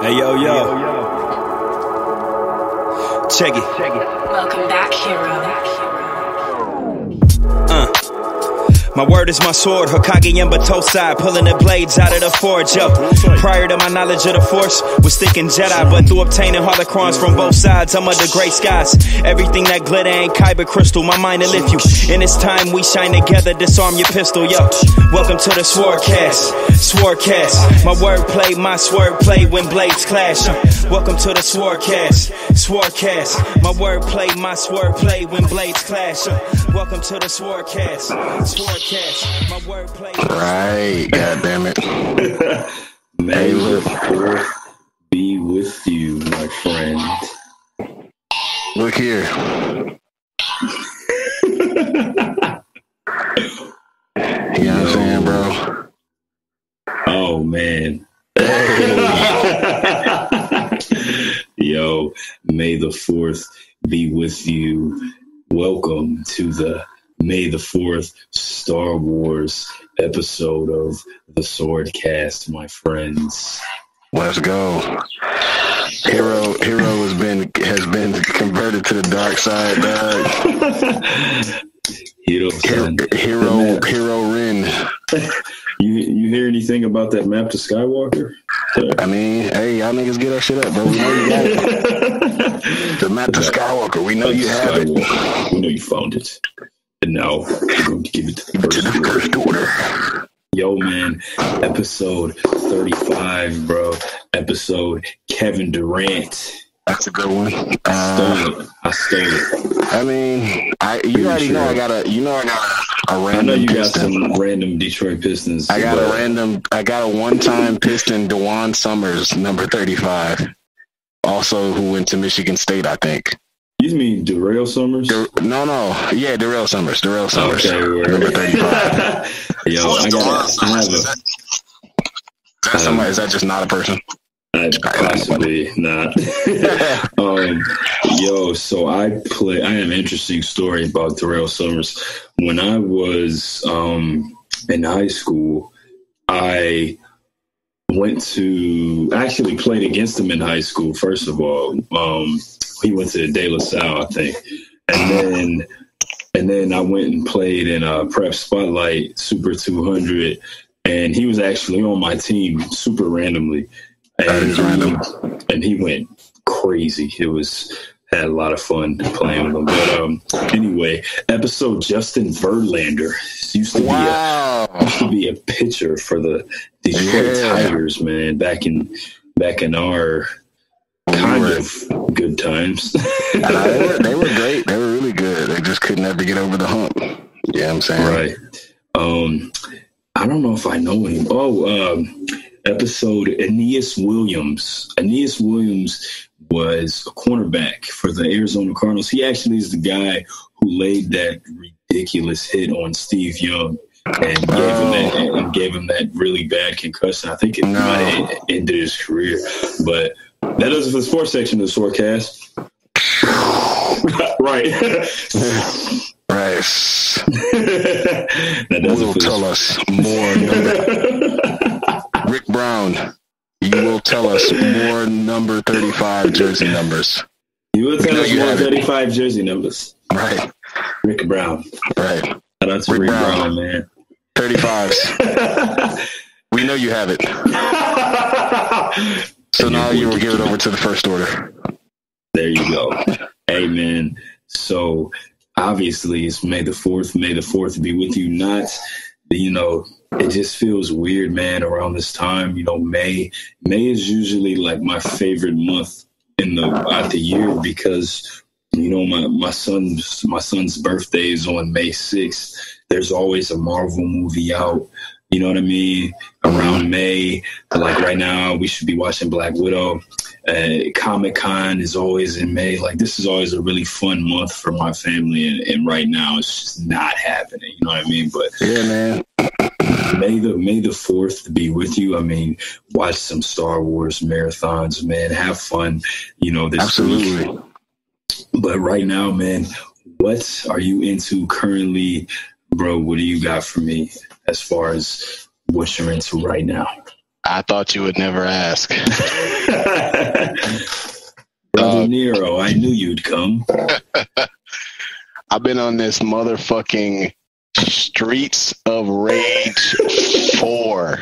Hey yo yo. Check it. Welcome back, hero. Uh. My word is my sword, Hokage Yemba Tosai, pulling the blades out of the forge, yo. Prior to my knowledge of the force, was thinking Jedi, but through obtaining holocrons from both sides, I'm under gray skies. Everything that glitter ain't kyber crystal, my mind to lift you. In this time we shine together, disarm your pistol, yo. Welcome to the Swordcast, Swordcast. My wordplay, my swordplay when blades clash. Welcome to the Swordcast, Swordcast. My wordplay, my swordplay when blades clash. Uh, welcome to the Swordcast, Swordcast. My wordplay. Right, god damn it. May the fourth be with you, my friend. Look here. You know what I'm saying, bro? Oh man. Yo, may the fourth be with you. Welcome to the May the Fourth Star Wars episode of the Swordcast, my friends. Let's go. Hero Hero has been has been converted to the dark side, dog. Hero, Hero Hero, Rin. you you hear anything about that map to Skywalker? I mean, hey, y'all niggas get that shit up, bro. We know you got it. The map to Skywalker. We know you have it. We know you found it. And now we're going to give it to the To the first first order. Yo, man, episode 35, bro. Episode Kevin Durant. That's a good one. I Uh, stole it. I stole it. I mean, I you already know I got a you know I got a, a I random I know you got some random Detroit Pistons. I got but a random I got a one time piston DaJuan Summers, number thirty five. Also who went to Michigan State, I think. You mean Durrell Summers? No, no, yeah, Durrell Summers, Durrell Summers, Okay, number thirty five. Yo, I got. I have Is a. that, is that somebody? Is that just not a person? I possibly not. um, yo, so I play. I have an interesting story about Durrell Summers. When I was um, in high school, I went to actually played against him in high school. First of all, um, he went to De La Salle, I think, and then and then I went and played in a prep spotlight Super 200, and he was actually on my team super randomly. That And is he- random. and he went crazy. It was had a lot of fun playing with him. But um, anyway, episode Justin Verlander used to be a used to be a pitcher for the Detroit Yeah. Tigers, man. Back in back in our kind of good times. Nah, they, were, they were great. They were really good. They just could never get over the hump. Yeah, I'm saying. right. Um, I don't know if I know him. Oh, um, episode Aeneas Williams. Aeneas Williams was a cornerback for the Arizona Cardinals. He actually is the guy who laid that ridiculous hit on Steve Young and gave him that and gave him that really bad concussion. I think it No. might have ended his career. But that does it for the sports section of the Swordcast. right. Right. that will tell us more. You will tell us more number 35 jersey numbers. You will tell us more have it. 35 jersey numbers. Right, Rick Brown. right. Shout out to Rick Rick, Brown. Brown. man. 35s. We know you have it. So now you're will give it over to the first order. There you go. Amen. So obviously it's May the 4th. May the 4th be with you. Not, you know, it just feels weird, man, around this time. You know, May. May is usually like my favorite month in the out the year because you know my my son's my son's birthday is on May 6th. There's always a Marvel movie out. You know what I mean? Around May, like right now, we should be watching Black Widow. Uh, Comic Con is always in May. Like this is always a really fun month for my family, and, and right now it's just not happening. You know what I mean? But Yeah, man. May the May the Fourth be with you. I mean, watch some Star Wars marathons, man. Have fun. You know this week. Absolutely. But right now, man, what are you into currently, bro? What do you got for me as far as what you're into right now? I thought you would never ask. Brother Uh, Nero, I knew you'd come. I've been on this motherfucking Streets of Rage four.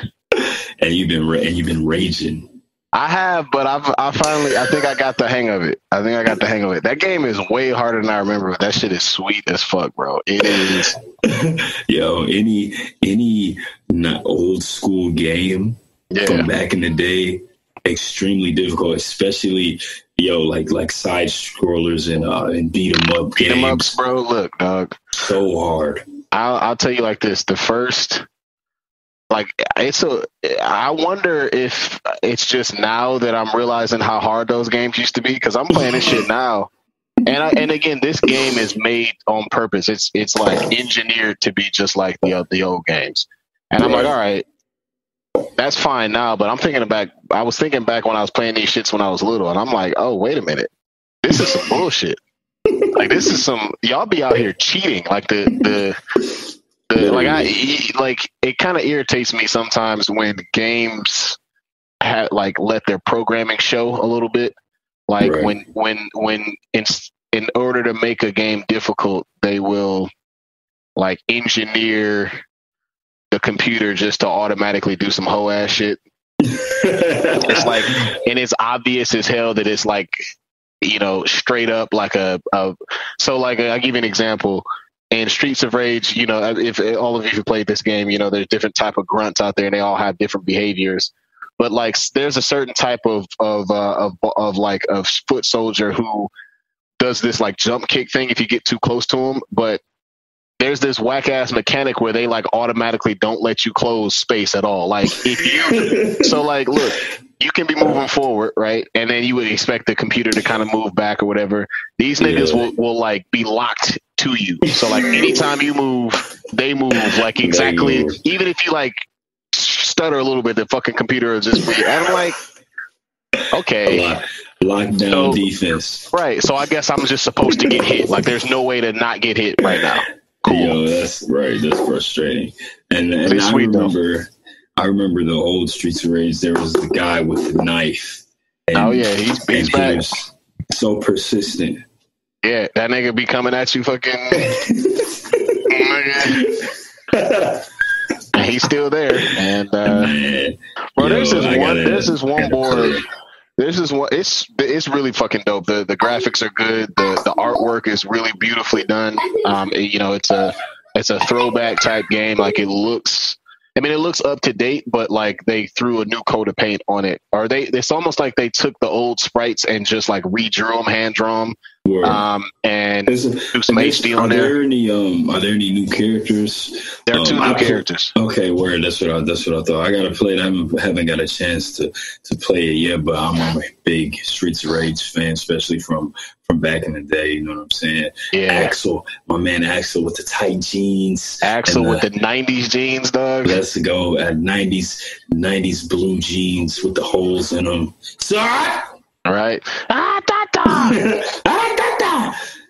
And you've been ra- and you've been raging. I have, but I've I finally I think I got the hang of it. I think I got the hang of it. That game is way harder than I remember, but that shit is sweet as fuck, bro. It is. Yo, any any not old school game from back in the day, extremely difficult, especially yo like like side scrollers and uh and beat 'em up beat 'em ups, bro. Look, dog. So hard. I'll, I'll tell you like this: the first, like, it's a. I wonder if it's just now that I'm realizing how hard those games used to be because I'm playing this shit now, and I, and again, this game is made on purpose. It's it's like engineered to be just like the the old games, and I'm like, all right. That's fine now, but I'm thinking back. I was thinking back when I was playing these shits when I was little, and I'm like, oh, wait a minute, this is some bullshit. Like this is some y'all be out here cheating. Like the the the, like I like it kind of irritates me sometimes when games have like let their programming show a little bit. Like Right. when when when in in order to make a game difficult, they will like engineer the computer just to automatically do some hoe ass shit. It's like and it's obvious as hell that it's like you know straight up like a, a so like i'll give you an example. In streets of rage you know if all of you have played this game you know there's different type of grunts out there and they all have different behaviors. But like there's a certain type of of uh, of, of like of foot soldier who does this like jump kick thing if you get too close to him but there's this whack ass mechanic where they like automatically don't let you close space at all. Like if you so like look you can be moving forward right? And then you would expect the computer to kind of move back or whatever. These niggas Yeah. will, will like be locked to you. So like anytime you move they move like exactly. move. even if you like stutter a little bit the fucking computer will just be and i'm like okay. Lock, lockdown So- defense. right. So i guess i'm just supposed to get hit. Like there's no way to not get hit right now. Cool. Yo, that's right. That's frustrating. And, and I remember, I remember the old Streets of Rage. There was the guy with the knife. And, oh yeah he's, he's he was so persistent. yeah that nigga be coming at you fucking And he's still there and uh Man, Bro, yo, there's this I one. There's this one board. this one. It's it's really fucking dope. The the graphics are good. The the artwork is really beautifully done. Um, it- you know, it's a it's a throwback type game. Like it looks. I mean, it looks up to date, but like they threw a new coat of paint on it. Or they, it's almost like they took the old sprites and just like redrew them, hand draw them. Um, and Is- do some is- HD are there. there any um are there any new characters? There are two um, new I characters. Okay, word. That's what I that's what I thought. I gotta play it. I haven't, haven't got a chance to to play it yet, but I'm a big Streets of Rage fan, especially from from back in the day. You know what I'm saying? Yeah, Axel, my man Axel with the tight jeans. Axel and with the '90s jeans, dog. Let's go at 90s 90s blue jeans with the holes in them. Sorry. Right? Ah, da, da.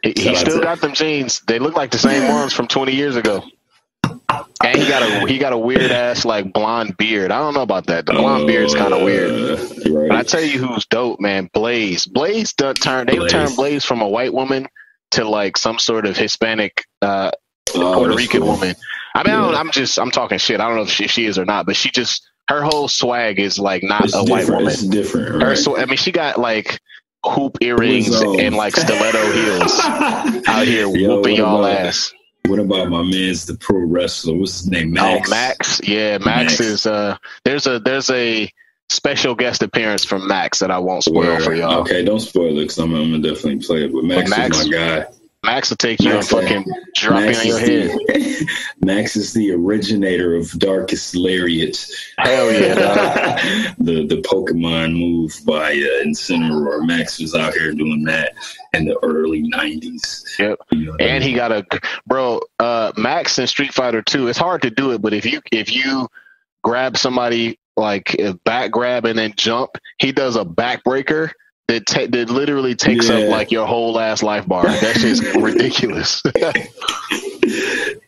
He, he still got them jeans. They look like the same ones from 20 years ago. And he got a he got a weird ass like blonde beard. I don't know about that. The blonde beard's kind of weird. Uh, But I tell you who's dope, man. Blaze. Blaze done turn. They Blaze. turned Blaze from a white woman to like some sort of Hispanic uh, Oh, Puerto Rican cool. woman. I mean, I don't, Yeah. I'm just I'm talking shit. I don't know if she, she is or not, but she just her whole swag is like not It's a white woman. It's different. Her Right? sw- I mean, she got like hoop earrings and like stiletto heels out here Yo, whooping what y'all about- ass. What about my man's the pro wrestler? What's his name? Max. Oh, Max. Yeah, Max, Max. is uh there's a there's a special guest appearance from Max that I won't spoil Word. for y'all. Okay, don't spoil it because I'm, I'm gonna definitely play it. But Max, Max- is my guy. Max will take you Max, and fucking drop you on your head. Max is the originator of Darkest Lariat. Hell yeah, the the Pokemon move by uh, Incineroar. Max was out here doing that in the early '90s. Yep. You know I And mean? he got a bro, uh Max in Street Fighter 2. It's hard to do it, but if you if you grab somebody like a back grab and then jump, he does a backbreaker that ta- that literally takes Yeah. up like your whole ass life bar. That shit's ridiculous.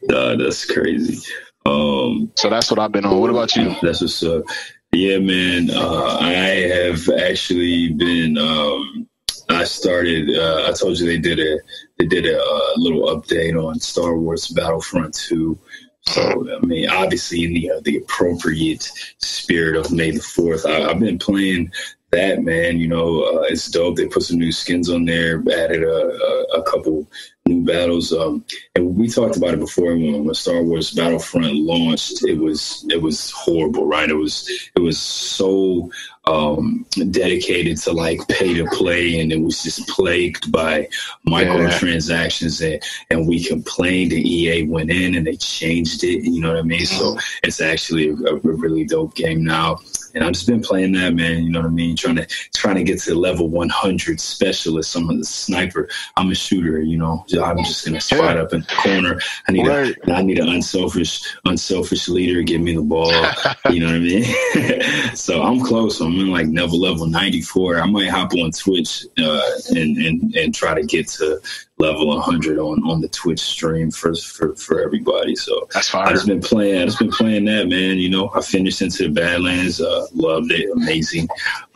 Nah, that's crazy. Um, so that's what I've been on. What about you? That's what's up. Yeah, man. Uh, I have actually been. Um, I started. Uh, I told you they did a they did a, a, little update on Star Wars Battlefront Two. So I mean, obviously in the uh, the appropriate spirit of May the Fourth, I've been playing that man. You know, uh, it's dope. They put some new skins on there, added a, a, a couple new battles. Um, and we talked about it before when, when Star Wars Battlefront launched. It was it was horrible, right? It was it was so um, dedicated to like pay to play, and it was just plagued by microtransactions. And, and we complained, and EA went in and they changed it. You know what I mean? So mm-hmm. it's actually a, a really dope game now. And I've just been playing that, man. You know what I mean? Trying to trying to get to level 100 specialist. I'm a sniper. I'm a shooter. You know, I'm just gonna spot up in the corner. I need right. a I need an unselfish unselfish leader. Give me the ball. you know what I mean? so I'm close. I'm in like level level 94. I might hop on Twitch uh, and and and try to get to level 100 on on the Twitch stream for for for everybody. So that's fine. I just been playing. I just been playing that, man. You know, I finished into the Badlands. Uh, loved it. Amazing.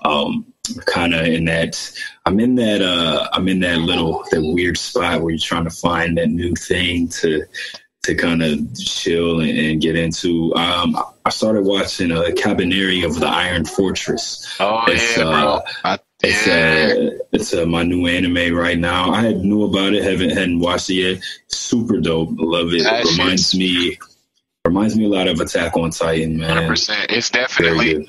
Um, kind of in that. I'm in that. Uh, I'm in that little that weird spot where you're trying to find that new thing to to kind of chill and, and, get into. Um, I started watching a uh, of the Iron Fortress. Oh it's, yeah, uh, bro. I, it's uh, it's uh, my new anime right now. I knew about it, haven't hadn't watched it yet. Super dope, love it. That reminds me reminds me a lot of Attack on Titan, man. 100%. It's definitely.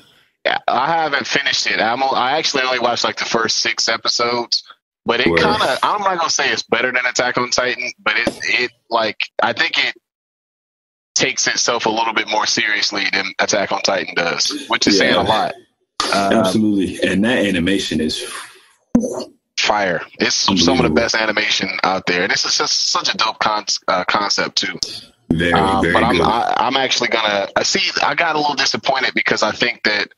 I haven't finished it. I'm. I actually only watched like the first six episodes, but it kind of. I'm not gonna say it's better than Attack on Titan, but it it like I think it takes itself a little bit more seriously than Attack on Titan does, which is yeah. saying a lot. Um, Absolutely, and that animation is fire. It's some of the best animation out there, and this is just such a dope con- uh, concept too. Very, um, very but I'm, good. I, I'm actually gonna I see. I got a little disappointed because I think that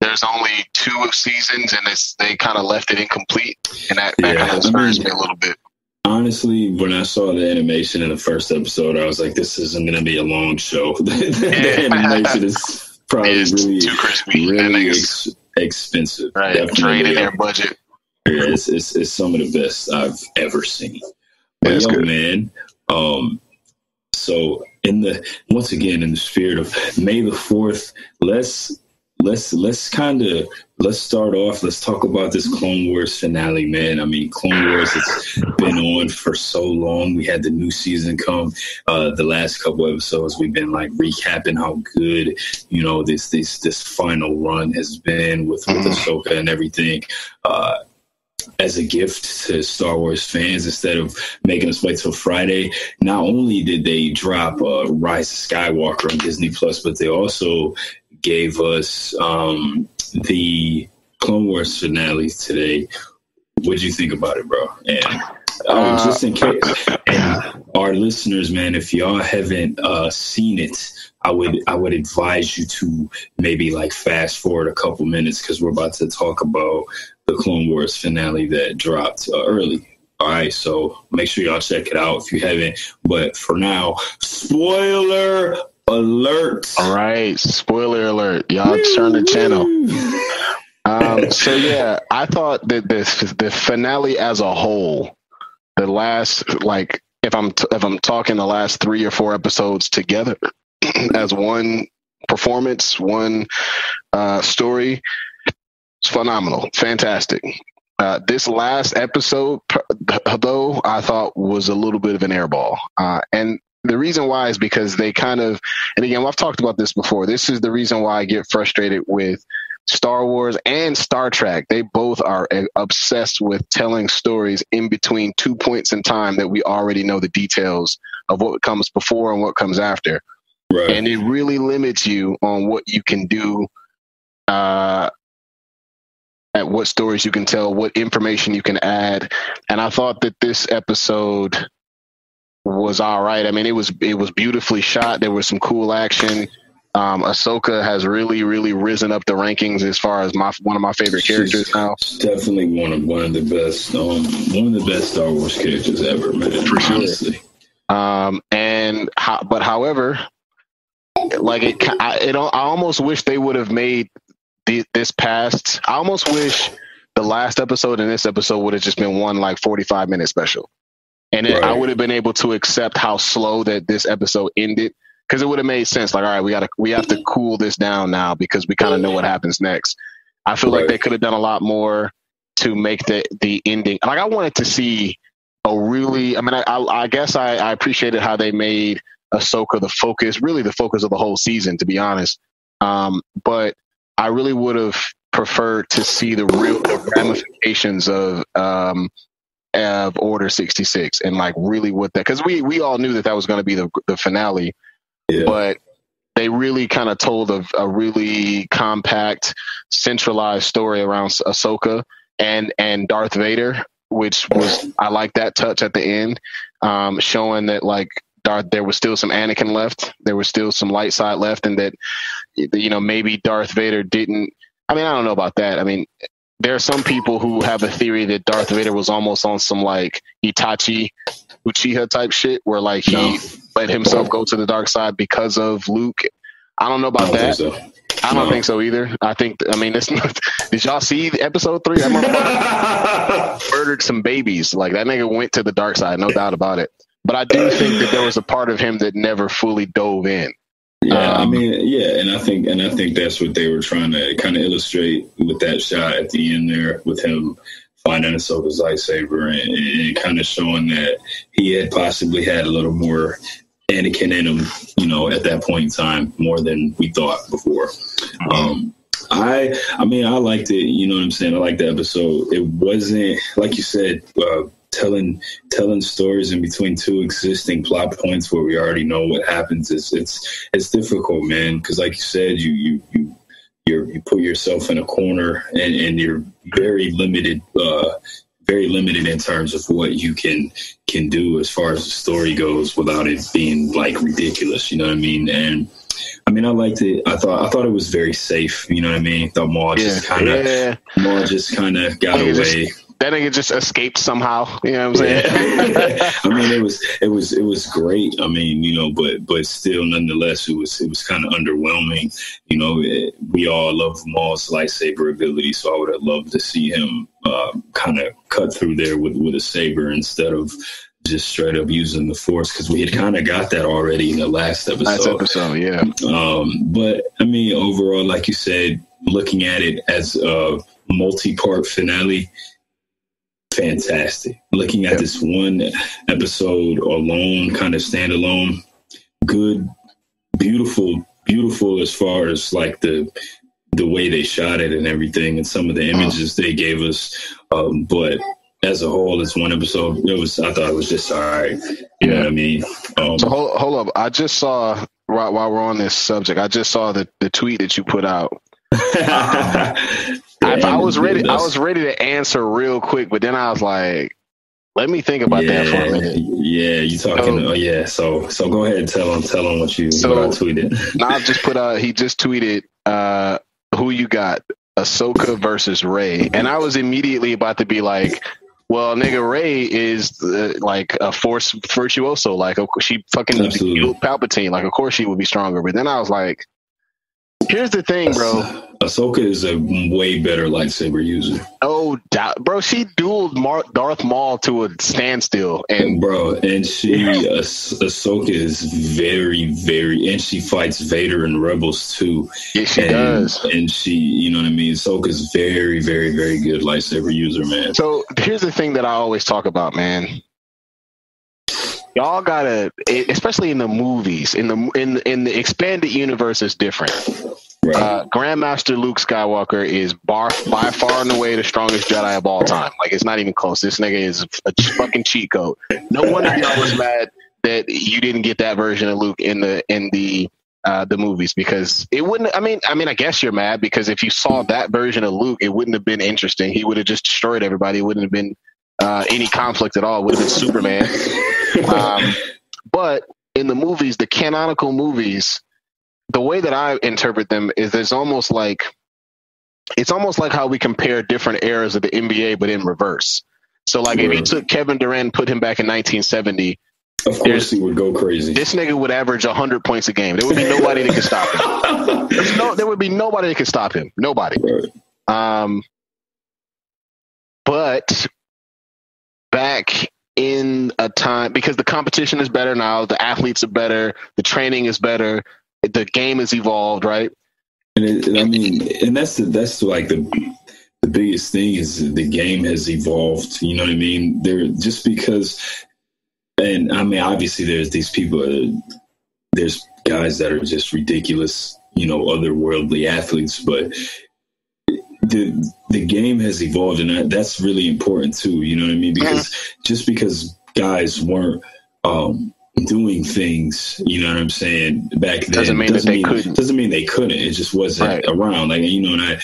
there's only two seasons, and it's they kind of left it incomplete, and that, that yeah, kind of I mean, me a little bit. Honestly, when I saw the animation in the first episode, I was like, "This isn't going to be a long show." the, animation is probably really too crispy. Really ex- expensive. Right, Definitely. their budget. Yeah, it's, it's, it's some of the best I've ever seen. But yo, good. man, um, so in the once again in the spirit of May the Fourth, let's let's let's kind of let's start off. Let's talk about this Clone Wars finale, man. I mean, Clone Wars it's been on for so long. We had the new season come. Uh, the last couple episodes, we've been like recapping how good you know this this this final run has been with with mm-hmm. Ahsoka and everything. Uh, as a gift to Star Wars fans instead of making us wait till Friday. Not only did they drop uh, Rise of Skywalker on Disney Plus, but they also gave us um, the Clone Wars finale today. What do you think about it, bro? And uh, just in case, and our listeners, man, if y'all haven't uh, seen it, I would I would advise you to maybe like fast forward a couple minutes because we're about to talk about the Clone Wars finale that dropped uh, early. All right, so make sure y'all check it out if you haven't. But for now, spoiler alert. All right, spoiler alert. Y'all turn the channel. Um, so yeah, I thought that this the finale as a whole, the last like if I'm t- if I'm talking the last three or four episodes together as one performance, one uh, story, it's phenomenal, fantastic. Uh, this last episode, though, I thought was a little bit of an airball, uh, and the reason why is because they kind of, and again, I've talked about this before. This is the reason why I get frustrated with Star Wars and Star Trek. They both are obsessed with telling stories in between two points in time that we already know the details of what comes before and what comes after. Right. And it really limits you on what you can do, uh, at what stories you can tell, what information you can add. And I thought that this episode was all right. I mean, it was it was beautifully shot. There was some cool action. Um, Ahsoka has really, really risen up the rankings as far as my one of my favorite characters She's now. Definitely one of one of the best, um, one of the best Star Wars characters ever, man. For honestly. Um, and how, but however, like it. I, it, I almost wish they would have made the, this past. I almost wish the last episode and this episode would have just been one like forty five minute special, and it, right. I would have been able to accept how slow that this episode ended because it would have made sense. Like, all right, we got to we have to cool this down now because we kind of know what happens next. I feel right. like they could have done a lot more to make the the ending. Like, I wanted to see a really. I mean, I, I, I guess I, I appreciated how they made Ahsoka the focus, really the focus of the whole season, to be honest. Um, but I really would have preferred to see the real ramifications of um, of Order sixty six and like really what that because we we all knew that that was going to be the the finale yeah. But they really kind of told a, a, really compact, centralized story around Ahsoka and and Darth Vader, which was I like that touch at the end, um, showing that like Darth there was still some Anakin left, there was still some light side left, and that you know maybe Darth Vader didn't. I mean, I don't know about that. I mean, there are some people who have a theory that Darth Vader was almost on some like Itachi Uchiha type shit, where like he no. let himself go to the dark side because of Luke. I don't know about I that. So. I don't no. think so either. I think. I mean, it's not. Did y'all see episode three? That murdered some babies. Like that nigga went to the dark side, no doubt about it. But I do think that there was a part of him that never fully dove in. Yeah, um, I mean, yeah, and I think, and I think that's what they were trying to kind of illustrate with that shot at the end there, with him finding Ahsoka's lightsaber and, and kind of showing that he had possibly had a little more Anakin in him, you know, at that point in time, more than we thought before. Um, I, I mean, I liked it. You know what I'm saying? I liked the episode. It wasn't like you said, uh, telling telling stories in between two existing plot points where we already know what happens. is it's it's difficult, man. Because like you said, you you you you're, you put yourself in a corner and, and you're very limited, uh, very limited in terms of what you can can do as far as the story goes without it being like ridiculous. You know what I mean? And I mean, I liked it. I thought I thought it was very safe. You know what I mean? I thought Maul yeah, just kind of yeah. Maul just kind of got away. Just, that nigga just escaped somehow. You know what I'm saying? I mean, it was it was it was great. I mean, you know, but but still, nonetheless, it was it was kind of underwhelming. You know, it, we all love Maul's lightsaber ability, so I would have loved to see him uh, kind of cut through there with with a saber instead of just straight up using the force because we had kind of got that already in the last episode. Last episode, yeah. Um, but I mean, overall, like you said, looking at it as a multi-part finale, fantastic. Looking at this one episode alone, kind of standalone, good, beautiful, beautiful as far as like the the way they shot it and everything, and some of the images they gave us. Um, but as a whole, it's one episode. It was I thought it was just all right. You yeah. know what I mean? Um, so hold, hold up. I just saw while, while we're on this subject, I just saw the the tweet that you put out. Um, if I was ready, I was ready to answer real quick, but then I was like, let me think about yeah, that for a minute. Yeah, you talking? So, oh, yeah. So, so go ahead and tell him. Tell him what you so, what I tweeted. Nav just put out. He just tweeted, uh, "Who you got? Ahsoka versus Rey?" And I was immediately about to be like, "Well, nigga, Rey is uh, like a force virtuoso. Like she fucking Palpatine. Like, of course she would be stronger." But then I was like, "Here's the thing, bro." Ahsoka is a way better lightsaber user. Oh, bro, she dueled Mar- Darth Maul to a standstill, and bro, and she ah- Ahsoka is very, very, and she fights Vader and Rebels too. Yeah, she and, does, and she, you know what I mean. Ahsoka is very, very, very good lightsaber user, man. So here's the thing that I always talk about, man y'all gotta especially in the movies in the in in the expanded universe is different Right. Uh, Grandmaster Luke Skywalker is bar, by far and away the strongest Jedi of all time. Like it's not even close. This nigga is a fucking cheat code. No wonder y'all was mad that you didn't get that version of Luke in the in the uh, the movies because it wouldn't. I mean, I mean, I guess you're mad because if you saw that version of Luke, it wouldn't have been interesting. He would have just destroyed everybody. It wouldn't have been uh, any conflict at all. It would have been Superman. Um, but in the movies, the canonical movies, the way that I interpret them is there's almost like it's almost like how we compare different eras of the NBA, but in reverse. So, like, if you took Kevin Durant, put him back in 1970, Of course, he would go crazy. This nigga would average hundred points a game. There would be nobody that could stop him. There's no, there would be nobody that could stop him. Nobody. Right. Um, but back in a time because the competition is better now, the athletes are better, the training is better, the game has evolved, right? And it, I mean, and that's the, that's like the the biggest thing is the game has evolved. You know what I mean? There just because, and I mean, obviously, there's these people. Uh, there's guys that are just ridiculous. You know, otherworldly athletes, but the the game has evolved, and that, that's really important too. You know what I mean? Because just because guys weren't um, doing things, you know what I'm saying, back then Doesn't mean that they couldn't. Doesn't mean they couldn't. It just wasn't Right. around. Like you know, and I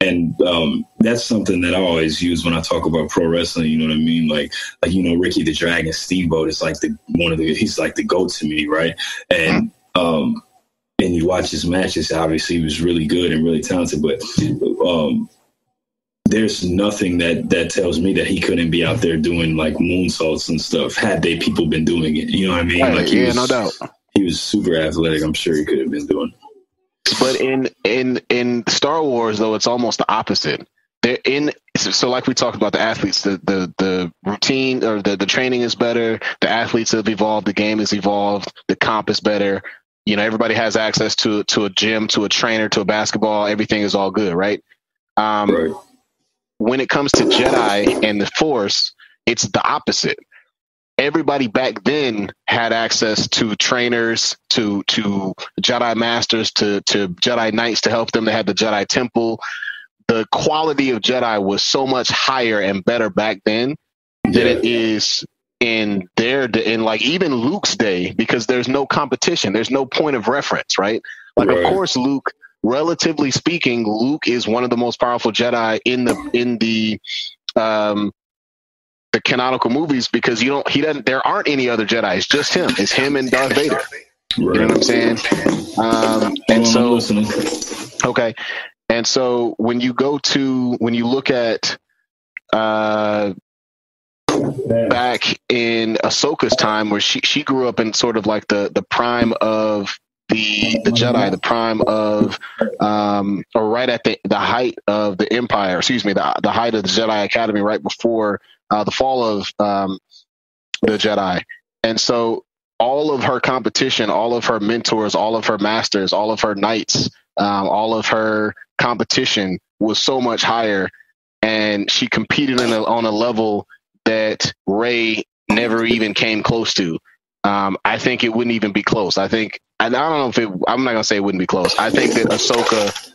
and um, that's something that I always use when I talk about pro wrestling. You know what I mean? Like, like you know, Ricky the Dragon Steamboat is like the one of the he's like the goat to me, right? And um, and you watch his matches. Obviously, he was really good and really talented, but um, there's nothing that that tells me that he couldn't be out there doing like moonsaults and stuff. Had they people been doing it, you know what I mean? Right, Like yeah, was, no doubt. He was super athletic. I'm sure he could have been doing. But in in in Star Wars, though, it's almost the opposite. They're in so, so like we talked about the athletes, the the the routine or the the training is better. The athletes have evolved. The game has evolved. The comp is better. You know, everybody has access to to a gym, to a trainer, to a basketball. Everything is all good, right? Um, Right. When it comes to Jedi and the Force, it's the opposite. Everybody back then had access to trainers, to to Jedi masters, to to Jedi knights to help them. They had the Jedi Temple. The quality of Jedi was so much higher and better back then than it is in their in like even Luke's day because there's no competition. There's no point of reference, right? Like Right. of course Luke relatively speaking, Luke is one of the most powerful Jedi in the in the um the canonical movies because you don't he doesn't there aren't any other Jedi. It's just him. It's him and Darth Vader. You know what I'm saying? Um and Hold on, I'm so. Okay. And so when you go to when you look at uh back in Ahsoka's time where she she grew up in sort of like the the prime of the the Jedi, the prime of um or right at the the height of the Empire, excuse me, the the height of the Jedi Academy right before uh the fall of um the Jedi. And so all of her competition, all of her mentors, all of her masters, all of her knights, um, all of her competition was so much higher, and she competed in a, on a level that Rey never even came close to. Um, I think it wouldn't even be close. I think, and I don't know if it. I'm not gonna say it wouldn't be close. I think that Ahsoka,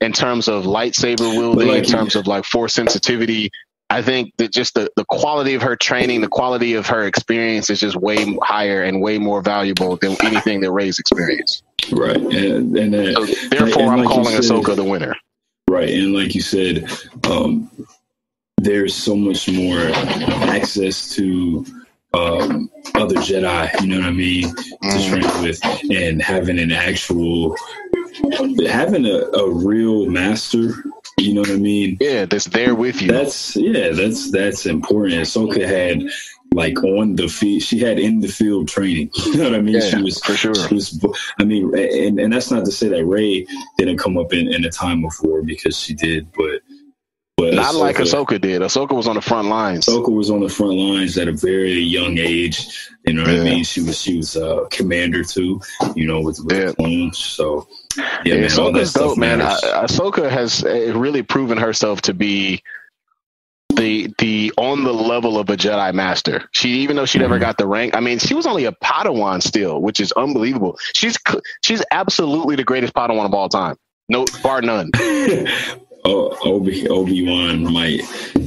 in terms of lightsaber wielding, like in terms of like force sensitivity, I think that just the, the quality of her training, the quality of her experience is just way higher and way more valuable than anything that Rey's experienced. Right. And, and uh, So therefore, and I'm like calling said- Ahsoka the winner. Right, and like you said, um, there's so much more access to um, other Jedi. You know what I mean? To train with, and having an actual, having a, a real master. You know what I mean? Yeah, that's there with you. That's yeah, that's that's important. Ahsoka had like on the field, she had in the field training. You know what I mean? Yeah, she was for sure. She was. I mean, and and that's not to say that Rey didn't come up in, in a time before because she did, but but Not like Ahsoka did. Ahsoka was on the front lines. Ahsoka was on the front lines at a very young age. You know what Yeah. I mean? She was she was a commander too. You know, with, with Yeah. the clones. So yeah, Yeah, man, Ahsoka's dope, man. Ah- Ahsoka has uh, really proven herself to be the the on the level of a Jedi Master. She even though she never Mhm. got the rank, I mean, she was only a Padawan still, which is unbelievable. She's she's absolutely the greatest Padawan of all time, no bar none. Obi Obi Wan might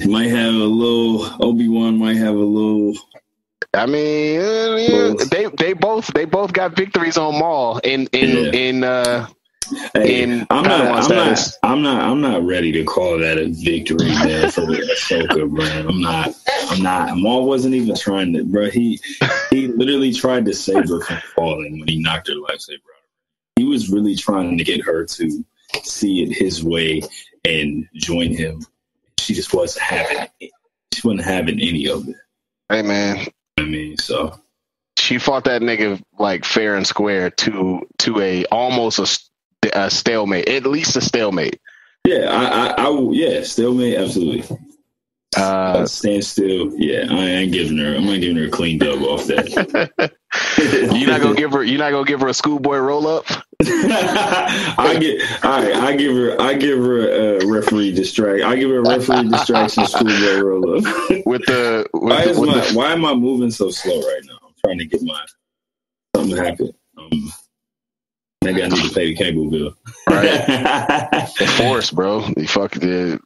might have a little. Obi Wan might have a little. I mean, uh, yeah, they they both they both got victories on Maul in in Yeah. in uh Hey, In I'm not. I'm not. I'm not. I'm not ready to call that a victory, man, for Ahsoka, bro. I'm not. I'm not. Maul wasn't even trying to, bro. He he literally tried to save her from falling when he knocked her lightsaber out. He was really trying to get her to see it his way and join him. She just wasn't having it. She wasn't having any of it. hey man, I mean, so she fought that nigga like fair and square to to a almost a, a stalemate, at least a stalemate. Yeah, I, I, I will- yeah, stalemate, absolutely. Uh, stand still. Yeah, I ain't giving her. I'm not giving her a clean dub off that. you not gonna give her you not gonna give her a schoolboy roll up I get. All right, I give her. I give her a referee distract. I give her a referee distraction schoolboy roll up. with the with, why is with my? the- Why am I moving so slow right now? I'm trying to get my something to happen. Um, maybe I need to pay the cable bill. right the force, bro. You fuck the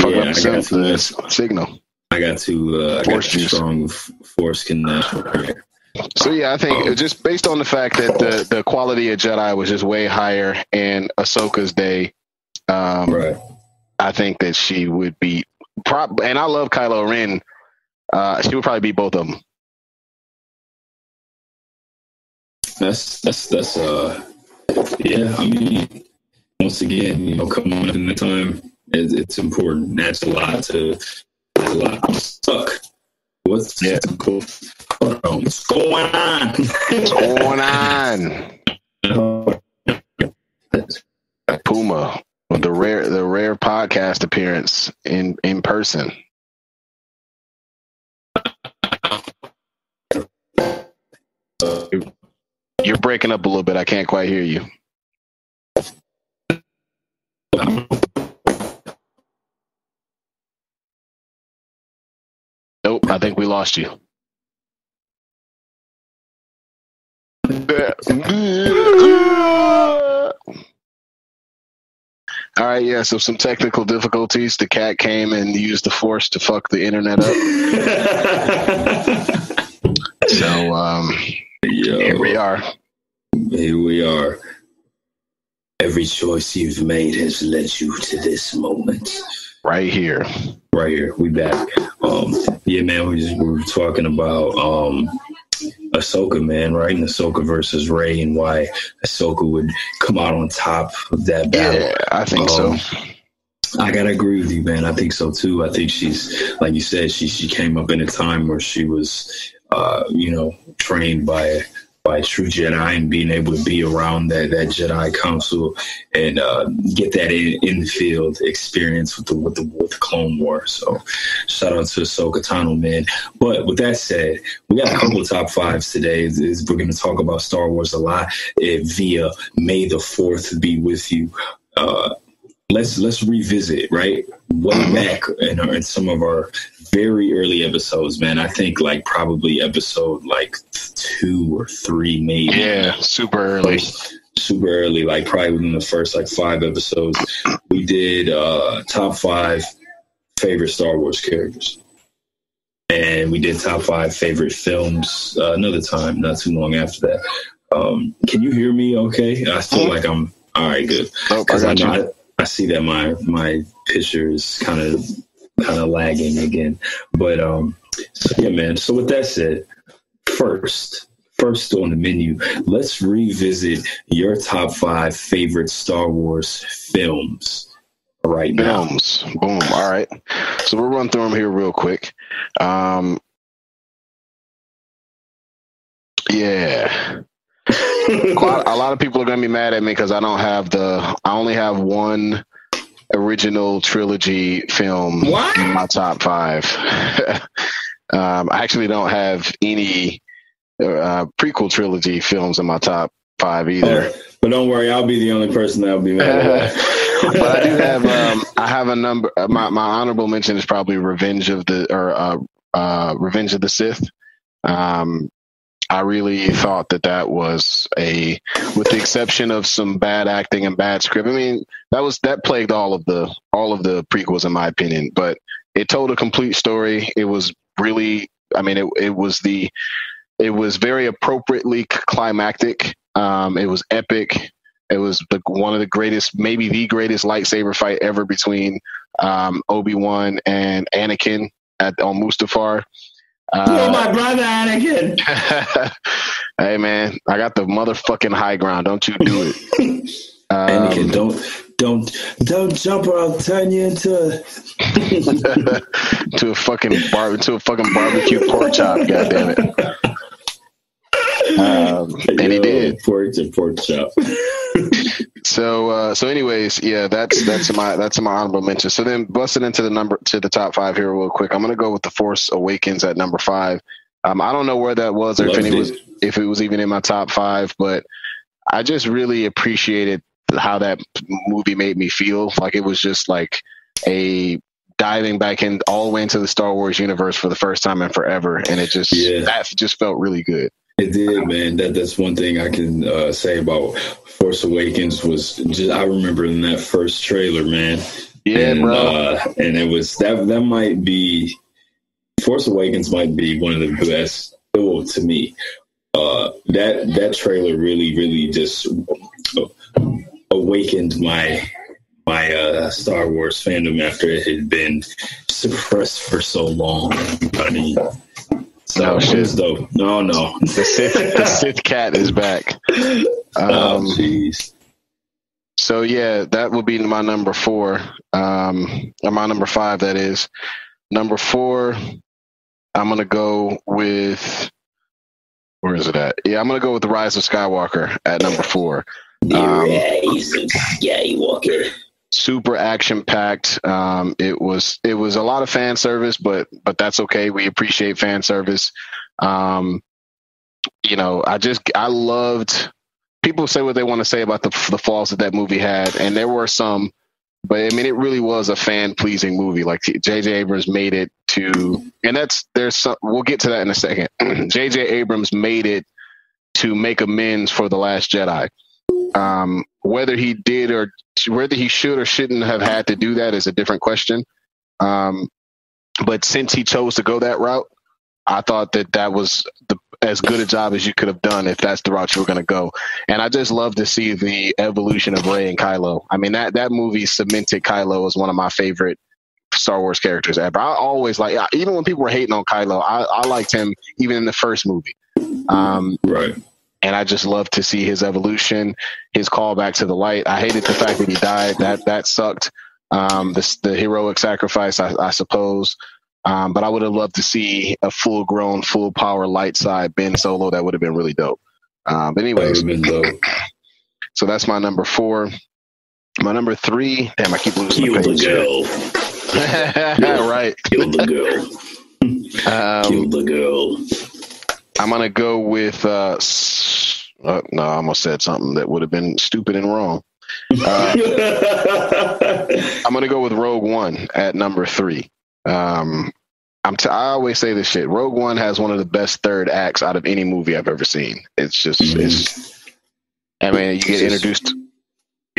Yeah, I got to- signal. I got to. Uh, I got strong force connection. So yeah, I think Oh. just based on the fact that the the quality of Jedi was just way higher in Ahsoka's day, um, Right. I think that she would beat. Prop, and I love Kylo Ren. Uh, she would probably beat both of them. That's that's that's uh yeah. I mean, once again, you know, coming up in the time, it, it's important. That's a lot to. That's a lot. I'm stuck. What's Yeah. cool? What's going on? What's going on? Puma the rare the rare podcast appearance in in person. You're breaking up a little bit. I can't quite hear you. I think we lost you. All right, yeah. So some technical difficulties. The cat came and used the force to fuck the internet up. So um, here we are. here we are. Every choice you've made has led you to this moment. right here. right here. We back. Um, yeah, man. We, just, we were talking about um, Ahsoka, man, right? And Ahsoka versus Rey, and why Ahsoka would come out on top of that battle. Yeah, I think so. Um, I gotta agree with you, man. I think so too. I think she's like you said. She she came up in a time where she was, uh, you know, trained by by true Jedi and being able to be around that that Jedi Council and uh, get that in, in field experience with the with the with the Clone War. So shout out to Ahsoka Tano, man. But with that said, we got a couple of top fives today. Is- We're going to talk about Star Wars a lot via May the Fourth be with you. Uh, let's let's revisit right? Way back in, our, in some of our very early episodes man. I think like probably episode like two or three maybe. Yeah, super early. super early like probably within the first like five episodes we did uh top five favorite star wars characters. And we did top five favorite films uh, another time not too long after that. Um can you hear me okay? I feel like i'm all right good. Nope, I because I, got know. I, I see that my my picture is kind of kind of lagging again. But um, so yeah, man. So with that said, first first on the menu, let's revisit your top five favorite Star Wars films right now. Films. Boom. All right. So we'll run through them here real quick. Um, yeah. a, lot, a lot of people are going to be mad at me because I don't have the. I only have one original trilogy film What? in my top five. um, I actually don't have any uh, prequel trilogy films in my top five either. but don't worry, I'll be the only person that'll be mad. at but I do have um, I have a number. uh, My my honorable mention is probably Revenge of the or uh, uh, Revenge of the Sith. Um, I really thought that that was a, with the exception of some bad acting and bad script. I mean, that was that plagued all of the all of the prequels, in my opinion. But it told a complete story. It was really, I mean, it it was the, it was very appropriately climactic. Um, it was epic. It was the, one of the greatest, maybe the greatest lightsaber fight ever between um, Obi Wan and Anakin at on Mustafar. You're Uh, my brother, Anakin. hey man, I got the motherfucking high ground. Don't you do it. Um, Anakin, don't don't don't jump or I'll turn you into. to a fucking bar to a fucking barbecue pork chop. God damn it. Um, and he did. Pork to pork chop. So uh, so anyways, yeah, that's that's my that's my honorable mention. So then busting into the number to the top five here real quick. I'm gonna go with the Force Awakens at number five. Um, I don't know where that was or if any was it. if it was even in my top five, but I just really appreciated how that movie made me feel. Like it was just like a diving back in all the way into the Star Wars universe for the first time in forever, and it just Yeah. that just felt really good. It did, man. That that's one thing I can uh, say about Force Awakens was just I remember in that first trailer, man. Yeah, and, bro. Uh, and it was that that might be Force Awakens might be one of the best. Well, to me, uh, that that trailer really, really just awakened my my uh, Star Wars fandom after it had been suppressed for so long. I mean, so No it shit. was dope. No, no. the Sith the Sith cat is back. oh, Um, jeez. So yeah, that would be my number four. Um, or my number five, that is. Number four, I'm gonna go with. Where is it at? Yeah, I'm gonna go with the Rise of Skywalker at number four. Um, Skywalker. Super action packed. Um, it was it was a lot of fan service, but but that's okay. We appreciate fan service. Um, you know, I just I loved. People say what they want to say about the the flaws that that movie had, and there were some, but I mean, it really was a fan pleasing movie. Like J.J. Abrams made it to, and that's there's some. We'll get to that in a second. J.J. Abrams made it to make amends for the Last Jedi. Um, whether he did or whether he should or shouldn't have had to do that is a different question. Um, but since he chose to go that route, I thought that that was the, as good a job as you could have done if that's the route you were going to go. And I just love to see the evolution of Rey and Kylo. I mean that that movie cemented Kylo as one of my favorite Star Wars characters ever. I always like, even when people were hating on Kylo, I, I liked him even in the first movie. Um, Right. And I just love to see his evolution, his callback to the light. I hated the fact that he died. That that sucked. Um, the the heroic sacrifice, I, I suppose. Um, but I would have loved to see a full grown, full power light side Ben Solo. That would have been really dope. Um, but anyways, would have been dope. so that's my number four. My number three. Damn, I keep losing Kill my the page. girl. right. Kill the girl. Kill Um, the girl. I'm gonna go with. Uh, uh, no, I almost said something that would have been stupid and wrong. Uh, I'm gonna go with Rogue One at number three. Um, I'm t- I always say this shit. Rogue One has one of the best third acts out of any movie I've ever seen. It's just it's. I mean, you get introduced.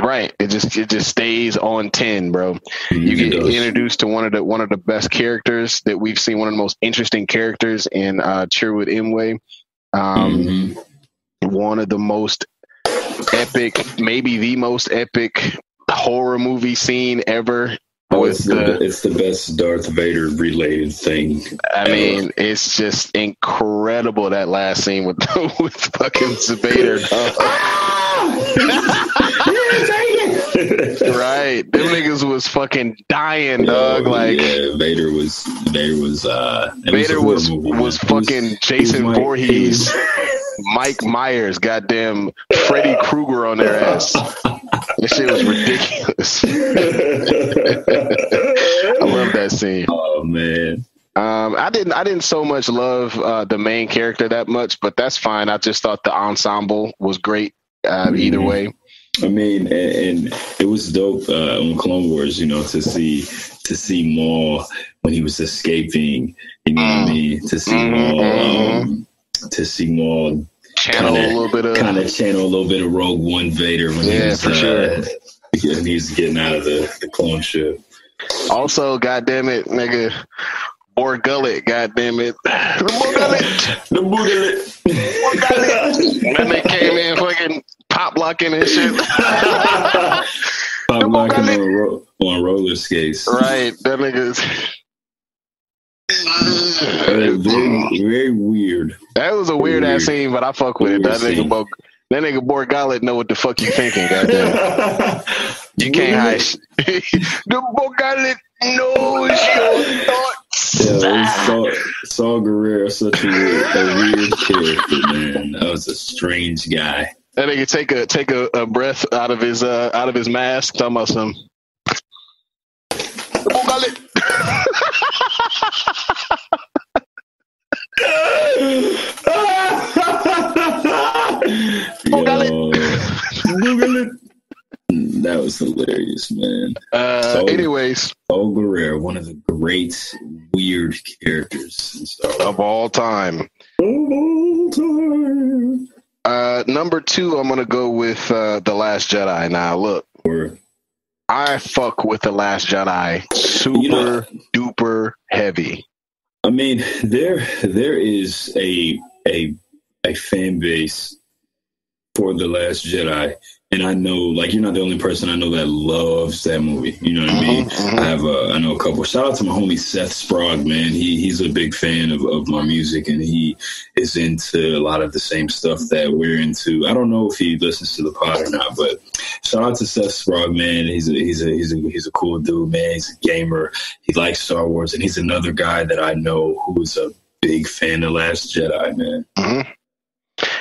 Right, it just it just stays on ten, bro. You get introduced to one of the one of the best characters that we've seen. One of the most interesting characters in uh, Chirrut Îmwe. Um, Mhm. one of the most epic, maybe the most epic horror movie scene ever. Oh, it's the, the, it's the best Darth Vader related thing. I mean, it's just incredible that last scene with with fucking Vader. right, them niggas was fucking dying, dog. Like yeah, Vader was Vader was uh Vader horror was movie, was fucking Jason Mike- Voorhees, Mike Myers, goddamn Freddy Krueger on their ass. This shit was ridiculous. I love that scene. oh man. Um, I didn't. I didn't so much love uh, the main character that much, but that's fine. I just thought the ensemble was great. Uh, Either Mhm. way, I mean, and, and it was dope uh, on Clone Wars, you know, to see to see Maul when he was escaping. You know what I Mm. mean? To see Mhm, Maul, um, to see Maul channel Kinda- a little bit of. kind of channel a little bit of Rogue One Vader when he Yeah, was for uh, sure. when he was getting out of the, the clone ship. Also, goddamn it, nigga, Bor Gullet, goddamn it, the Bor Gullet. The Boogaloo. And they came in fucking pop locking and shit. Pop locking on, ro- on roller skates. right, that nigga's. Uh, very, very weird. That was a weird ass scene, but I fuck with it. That nigga, scene. Bo, that nigga Bor Gullet know what the fuck you thinking, goddamn. You can't hide. sh- the Bor Gullet, knows your thoughts. Yeah, Saw, Saw Gerrera, such a weird, a weird character, man. That was a strange guy. That nigga take a take a, a breath out of his uh out of his mask. Talking about some. Yo, Google it. That was hilarious, man. Uh, So- anyways, Saw Gerrera, one of the great weird characters in Star Wars. of all time. Of all time. Uh, number two, I'm gonna go with uh, the Last Jedi. Now, look, Or I fuck with the Last Jedi super You know- duper heavy. I mean, there there is a a a fan base for the Last Jedi, and I know like you're not the only person I know that loves that movie. You know what I mean? Mhm, mhm. I have a, I know a couple. Shout out to my homie Seth Sprague, man. He he's a big fan of, of my music, and he is into a lot of the same stuff that we're into. I don't know if he listens to the pod or not, but shout out to Seth Sprague, man. He's a he's a he's a he's a cool dude, man. He's a gamer. He likes Star Wars, and he's another guy that I know who's a big fan of Last Jedi, man. Mhm.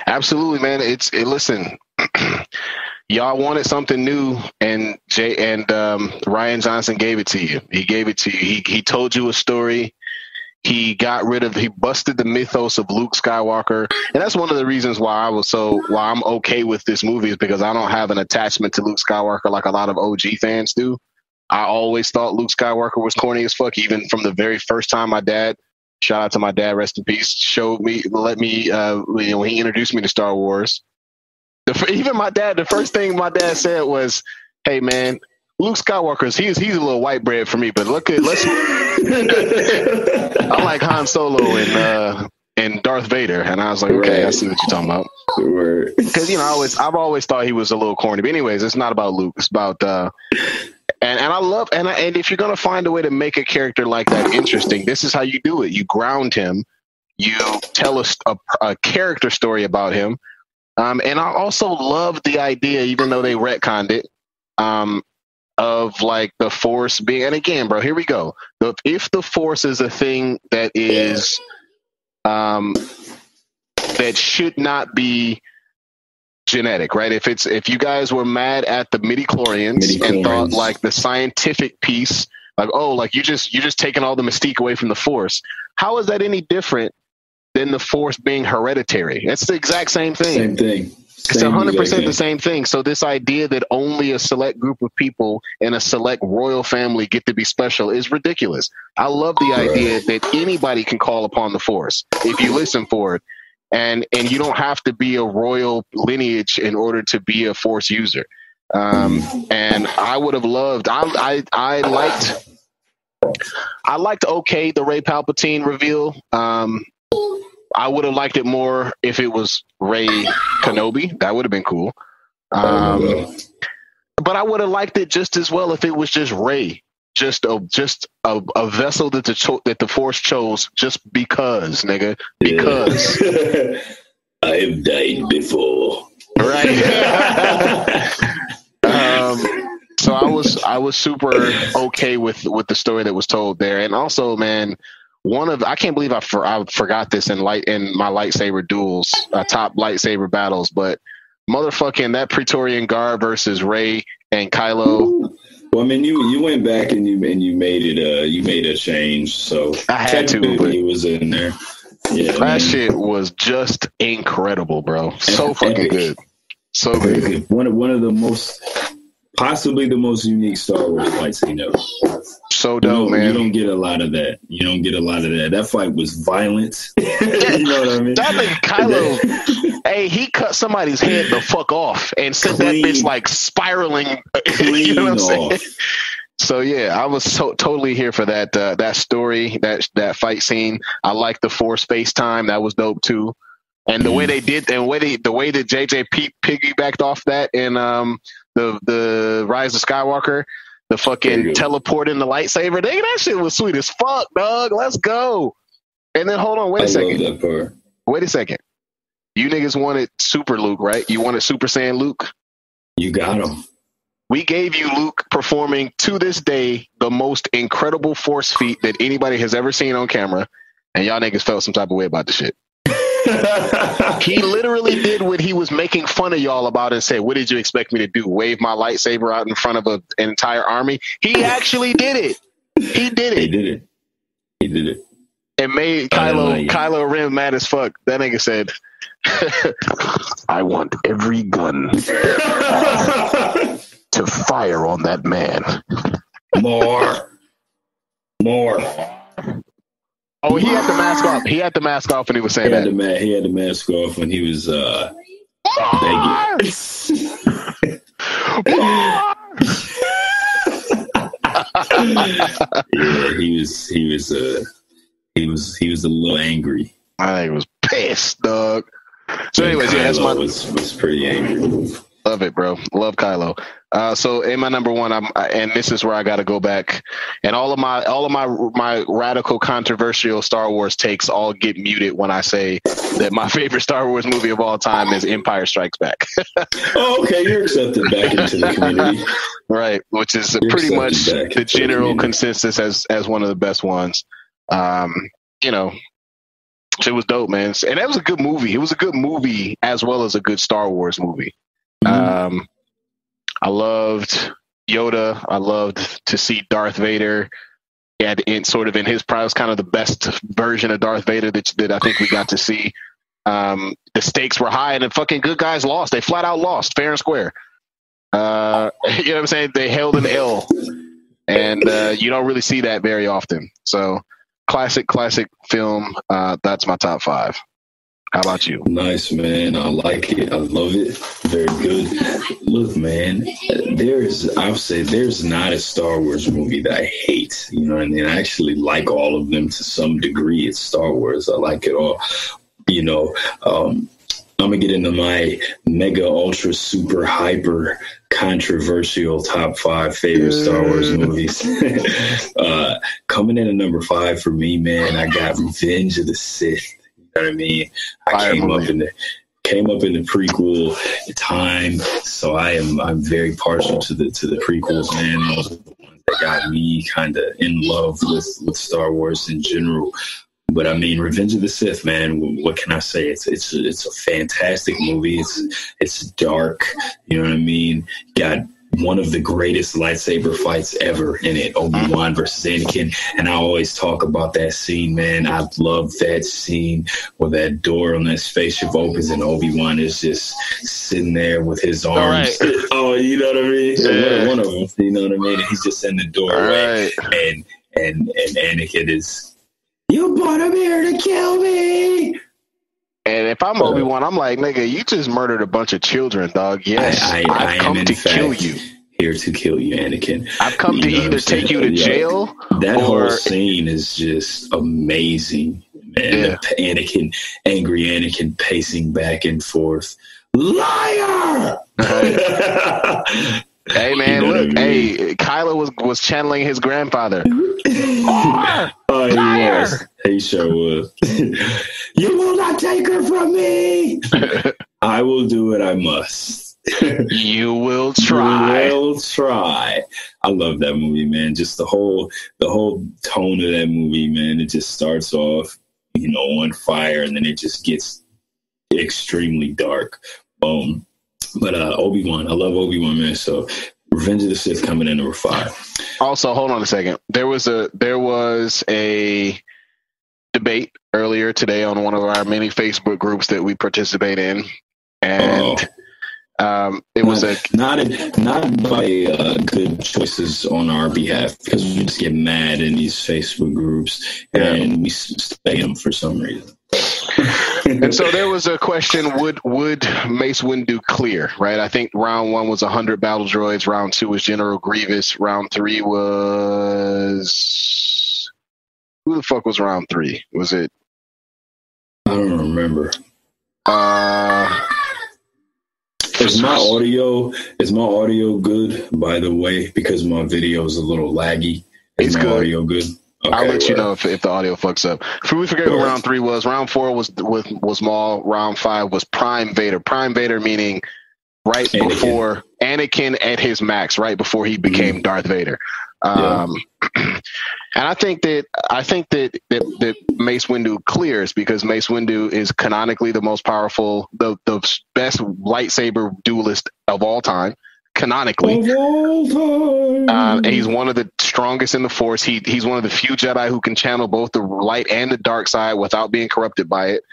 Absolutely, man. It's it, listen. Y'all wanted something new, and Jay and um, Rian Johnson gave it to you. He gave it to you. He he told you a story. He got rid of. He busted the mythos of Luke Skywalker, and that's one of the reasons why I was so why I'm okay with this movie is because I don't have an attachment to Luke Skywalker like a lot of OG fans do. I always thought Luke Skywalker was corny as fuck, even from the very first time my dad shout out to my dad, rest in peace, showed me, let me, uh, you know, he introduced me to Star Wars. The, even my dad, the first thing my dad said was, "Hey man, Luke Skywalker's he's he's a little white bread for me, but look at let's I like Han Solo and uh and Darth Vader." And I was like, "Okay, I see what you're talking about." Because you know I always I've always thought he was a little corny. But anyways, it's not about Luke. It's about uh, and and I love and I, and if you're gonna find a way to make a character like that interesting, this is how you do it. You ground him. You tell us a, a character story about him. Um, and I also love the idea, even though they retconned it, um, of like the force being. And again, bro, here we go. The, if the force is a thing that is, um, that should not be genetic, right? If it's if you guys were mad at the midi-chlorians and thought like the scientific piece, like oh, like you just you just taking all the mystique away from the force. How is that any different than the force being hereditary? It's the exact same thing. Same thing. It's Same hundred exact percent the same thing. So this idea that only a select group of people and a select royal family get to be special is ridiculous. I love the Right. idea that anybody can call upon the force if you listen for it. And and you don't have to be a royal lineage in order to be a force user. Um, and I would have loved I I I liked I liked okay the Rey Palpatine reveal. Um I would have liked it more if it was Rey Kenobi. That would have been cool. Um, but I would have liked it just as well if it was just Rey, just a just a, a vessel that the cho- that the Force chose just because, nigga, because, Yeah. I have died before. right? um, so I was I was super okay with with the story that was told there, and also, man, one of I can't believe I for, I forgot this in light in my lightsaber duels, uh, top lightsaber battles, but motherfucking that Praetorian Guard versus Rey and Kylo. Well, I mean, you you went back and you and you made it. Uh, you made a change. So I had to, but- he was in there. Yeah, That man. shit was just incredible, bro. So fucking good. So good. good. One of one of the most, possibly the most unique Star Wars fights you know. So You dope, don't, you don't get a lot of that. You don't get a lot of that. That fight was violent. you know what I mean? That nigga Kylo, hey, he cut somebody's head the fuck off and sent that Clean. bitch like spiraling. you know what I'm saying? off. So yeah, I was so, totally here for that uh, that story, that that fight scene. I like the Force Space Time. That was dope too. And the way they did, and the way they, the way that JJ P- piggybacked off that and um the the Rise of Skywalker, the fucking teleporting the lightsaber, nigga, that shit was sweet as fuck, dog. Let's go. And then hold on, wait I a second. love that part. Wait a second. You niggas wanted Super Luke, right? You wanted Super Saiyan Luke. You got him. We gave you Luke performing to this day the most incredible force feat that anybody has ever seen on camera, and y'all niggas felt some type of way about the shit. he literally did what he was making fun of y'all about and said, What did you expect me to do? Wave my lightsaber out in front of a, an entire army? He actually did it. He did it. he did it. He did it. It made Kylo. Kylo Ren mad as fuck. That nigga said, I want every gun to fire on that man. More. More. Oh, he had the mask off. He had the mask off when he was saying the that. ma- he had the mask off when he was uh yeah, he was he was uh he was he was a little angry. I think was pissed, dog. So, anyways, yeah, that's my was was pretty angry. love it, bro. Love Kylo. Uh, so in my number one, I'm, and this is where I got to go back, and all of my all of my my radical, controversial Star Wars takes all get muted when I say that my favorite Star Wars movie of all time is Empire Strikes Back. Oh, okay, you're accepted back into the community. right, which is You're pretty much the into the general consensus as as one of the best ones. Um, you know, it was dope, man, and that was a good movie. It was a good movie as well as a good Star Wars movie. Um, I loved Yoda. I loved to see Darth Vader. He had in sort of in his prime, was kind of the best version of Darth Vader that that I think we got to see. Um, the stakes were high, and the fucking good guys lost. They flat out lost, fair and square. Uh, you know what I'm saying? They held an L, and uh, you don't really see that very often. So, classic, classic film. Uh, that's my top five. How about you? Nice, man. I like it. I love it. Very good. Look, man, there's, I'll say, there's not a Star Wars movie that I hate. You know what I mean? I actually like all of them to some degree. It's Star Wars. I like it all. You know, um, I'm gonna get into my mega, ultra, super, hyper controversial top five favorite Star Wars movies. uh, coming in at number five for me, man, I got Revenge of the Sith. You know what I mean? I came up in the came up in the prequel time, so I am I'm very partial to the to the prequels, man. Those are the ones that got me kind of in love with with Star Wars in general. But I mean, Revenge of the Sith, man. What can I say? It's it's it's a fantastic movie. It's it's dark. You know what I mean? Got one of the greatest lightsaber fights ever in it, Obi Wan versus Anakin. And I always talk about that scene, man. I love that scene where that door on that spaceship opens and Obi Wan is just sitting there with his arms. Oh, you know what I mean? Yeah. One of them. You know what I mean? And he's just in the doorway right. and and and Anakin is you brought him here to kill me. And if I'm Obi Wan, I'm like, nigga, you just murdered a bunch of children, dog. Yes, I, I, have come to kill you. here to kill you, Anakin. I've come You to either take you to Yeah. jail. That Or- whole scene is just amazing, man. Yeah. Anakin, angry Anakin, pacing back and forth. Liar! Hey man, You know look, I mean? hey, Kylo was was channeling his grandfather. oh, he Liar! was. He sure was. you will not take her from me. I will do what I must. You will try. Will try. I love that movie, man. Just the whole the whole tone of that movie, man. It just starts off, you know, on fire, and then it just gets extremely dark. Um, but uh, Obi Wan, I love Obi Wan, man. So Revenge of the Sith coming in number five. Also, hold on a second. There was a there was a debate earlier today on one of our many Facebook groups that we participate in, and um, it was not, a not not by uh, good choices on our behalf because we just get mad in these Facebook groups and we stay them for some reason. and so there was a question: Would would Mace Windu clear? Right. I think round one was hundred battle droids. Round two was General Grievous. Round three was who the fuck was round three? Was it? I don't remember. Uh, Is my audio is my audio good? By the way, because my video is a little laggy. Is It's my good. audio good? I'll Okay, let you know if, if the audio fucks up. We forget ahead. round three was. Round four was was was Maul. Round five was Prime Vader. Prime Vader meaning right Anakin. before Anakin at his max, right before he became Darth Vader. Um, and I think that I think that, that that Mace Windu clears because Mace Windu is canonically the most powerful, the the best lightsaber duelist of all time, canonically. Of all time. Um, and he's one of the strongest in the Force. He he's one of the few Jedi who can channel both the light and the dark side without being corrupted by it.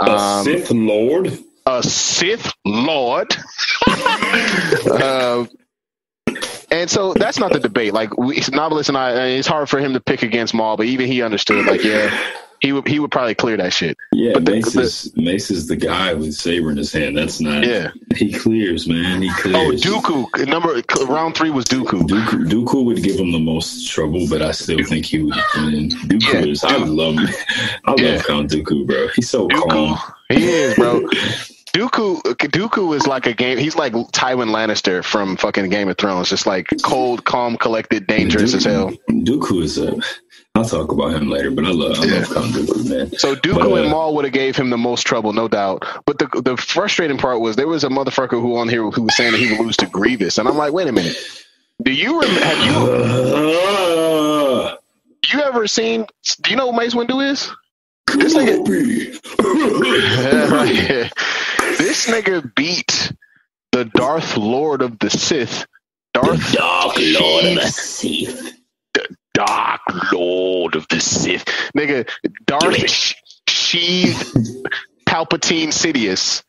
a Um, Sith Lord. a Sith Lord. uh, and so that's not the debate. Like we, Noveliss and I, it's hard for him to pick against Maul, but even he understood. Like, yeah, he would he would probably clear that shit. Yeah, but the- Mace, is, Mace is the guy with saber in his hand. That's not. Yeah. He clears, man. He clears. Oh, clears. Dooku. Number round three was Dooku. Dooku, Dooku would give him the most trouble, but I still think he would win. Dooku Yeah, is. I love. I love Yeah. Count Dooku, bro. He's so Dooku. calm. He is, bro. Dooku, Dooku is like a game. He's like Tywin Lannister from fucking Game of Thrones. Just like cold, calm, collected, dangerous Dooku, as hell. Dooku is a. I'll talk about him later, but I love. I love Count Dooku, man. So Dooku But, uh, and Maul would have gave him the most trouble, no doubt. But the the frustrating part was there was a motherfucker who on here who was saying that he would lose to Grievous, and I'm like, wait a minute. Do you rem- have you Uh, you ever seen? Do you know what Mace Windu is? This nigga, Kenobi. this nigga beat the Darth Lord of the Sith, Darth Dark Lord of the Sith. Dark Lord of the Sith, nigga, Darth Sh- Sheev Palpatine Sidious.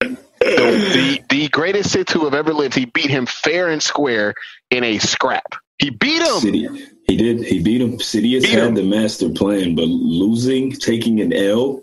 The, the the greatest Sith who have ever lived. He beat him fair and square in a scrap. He beat him. City. He did. He beat him. Sidious Beat had him. the master plan, but losing, taking an L,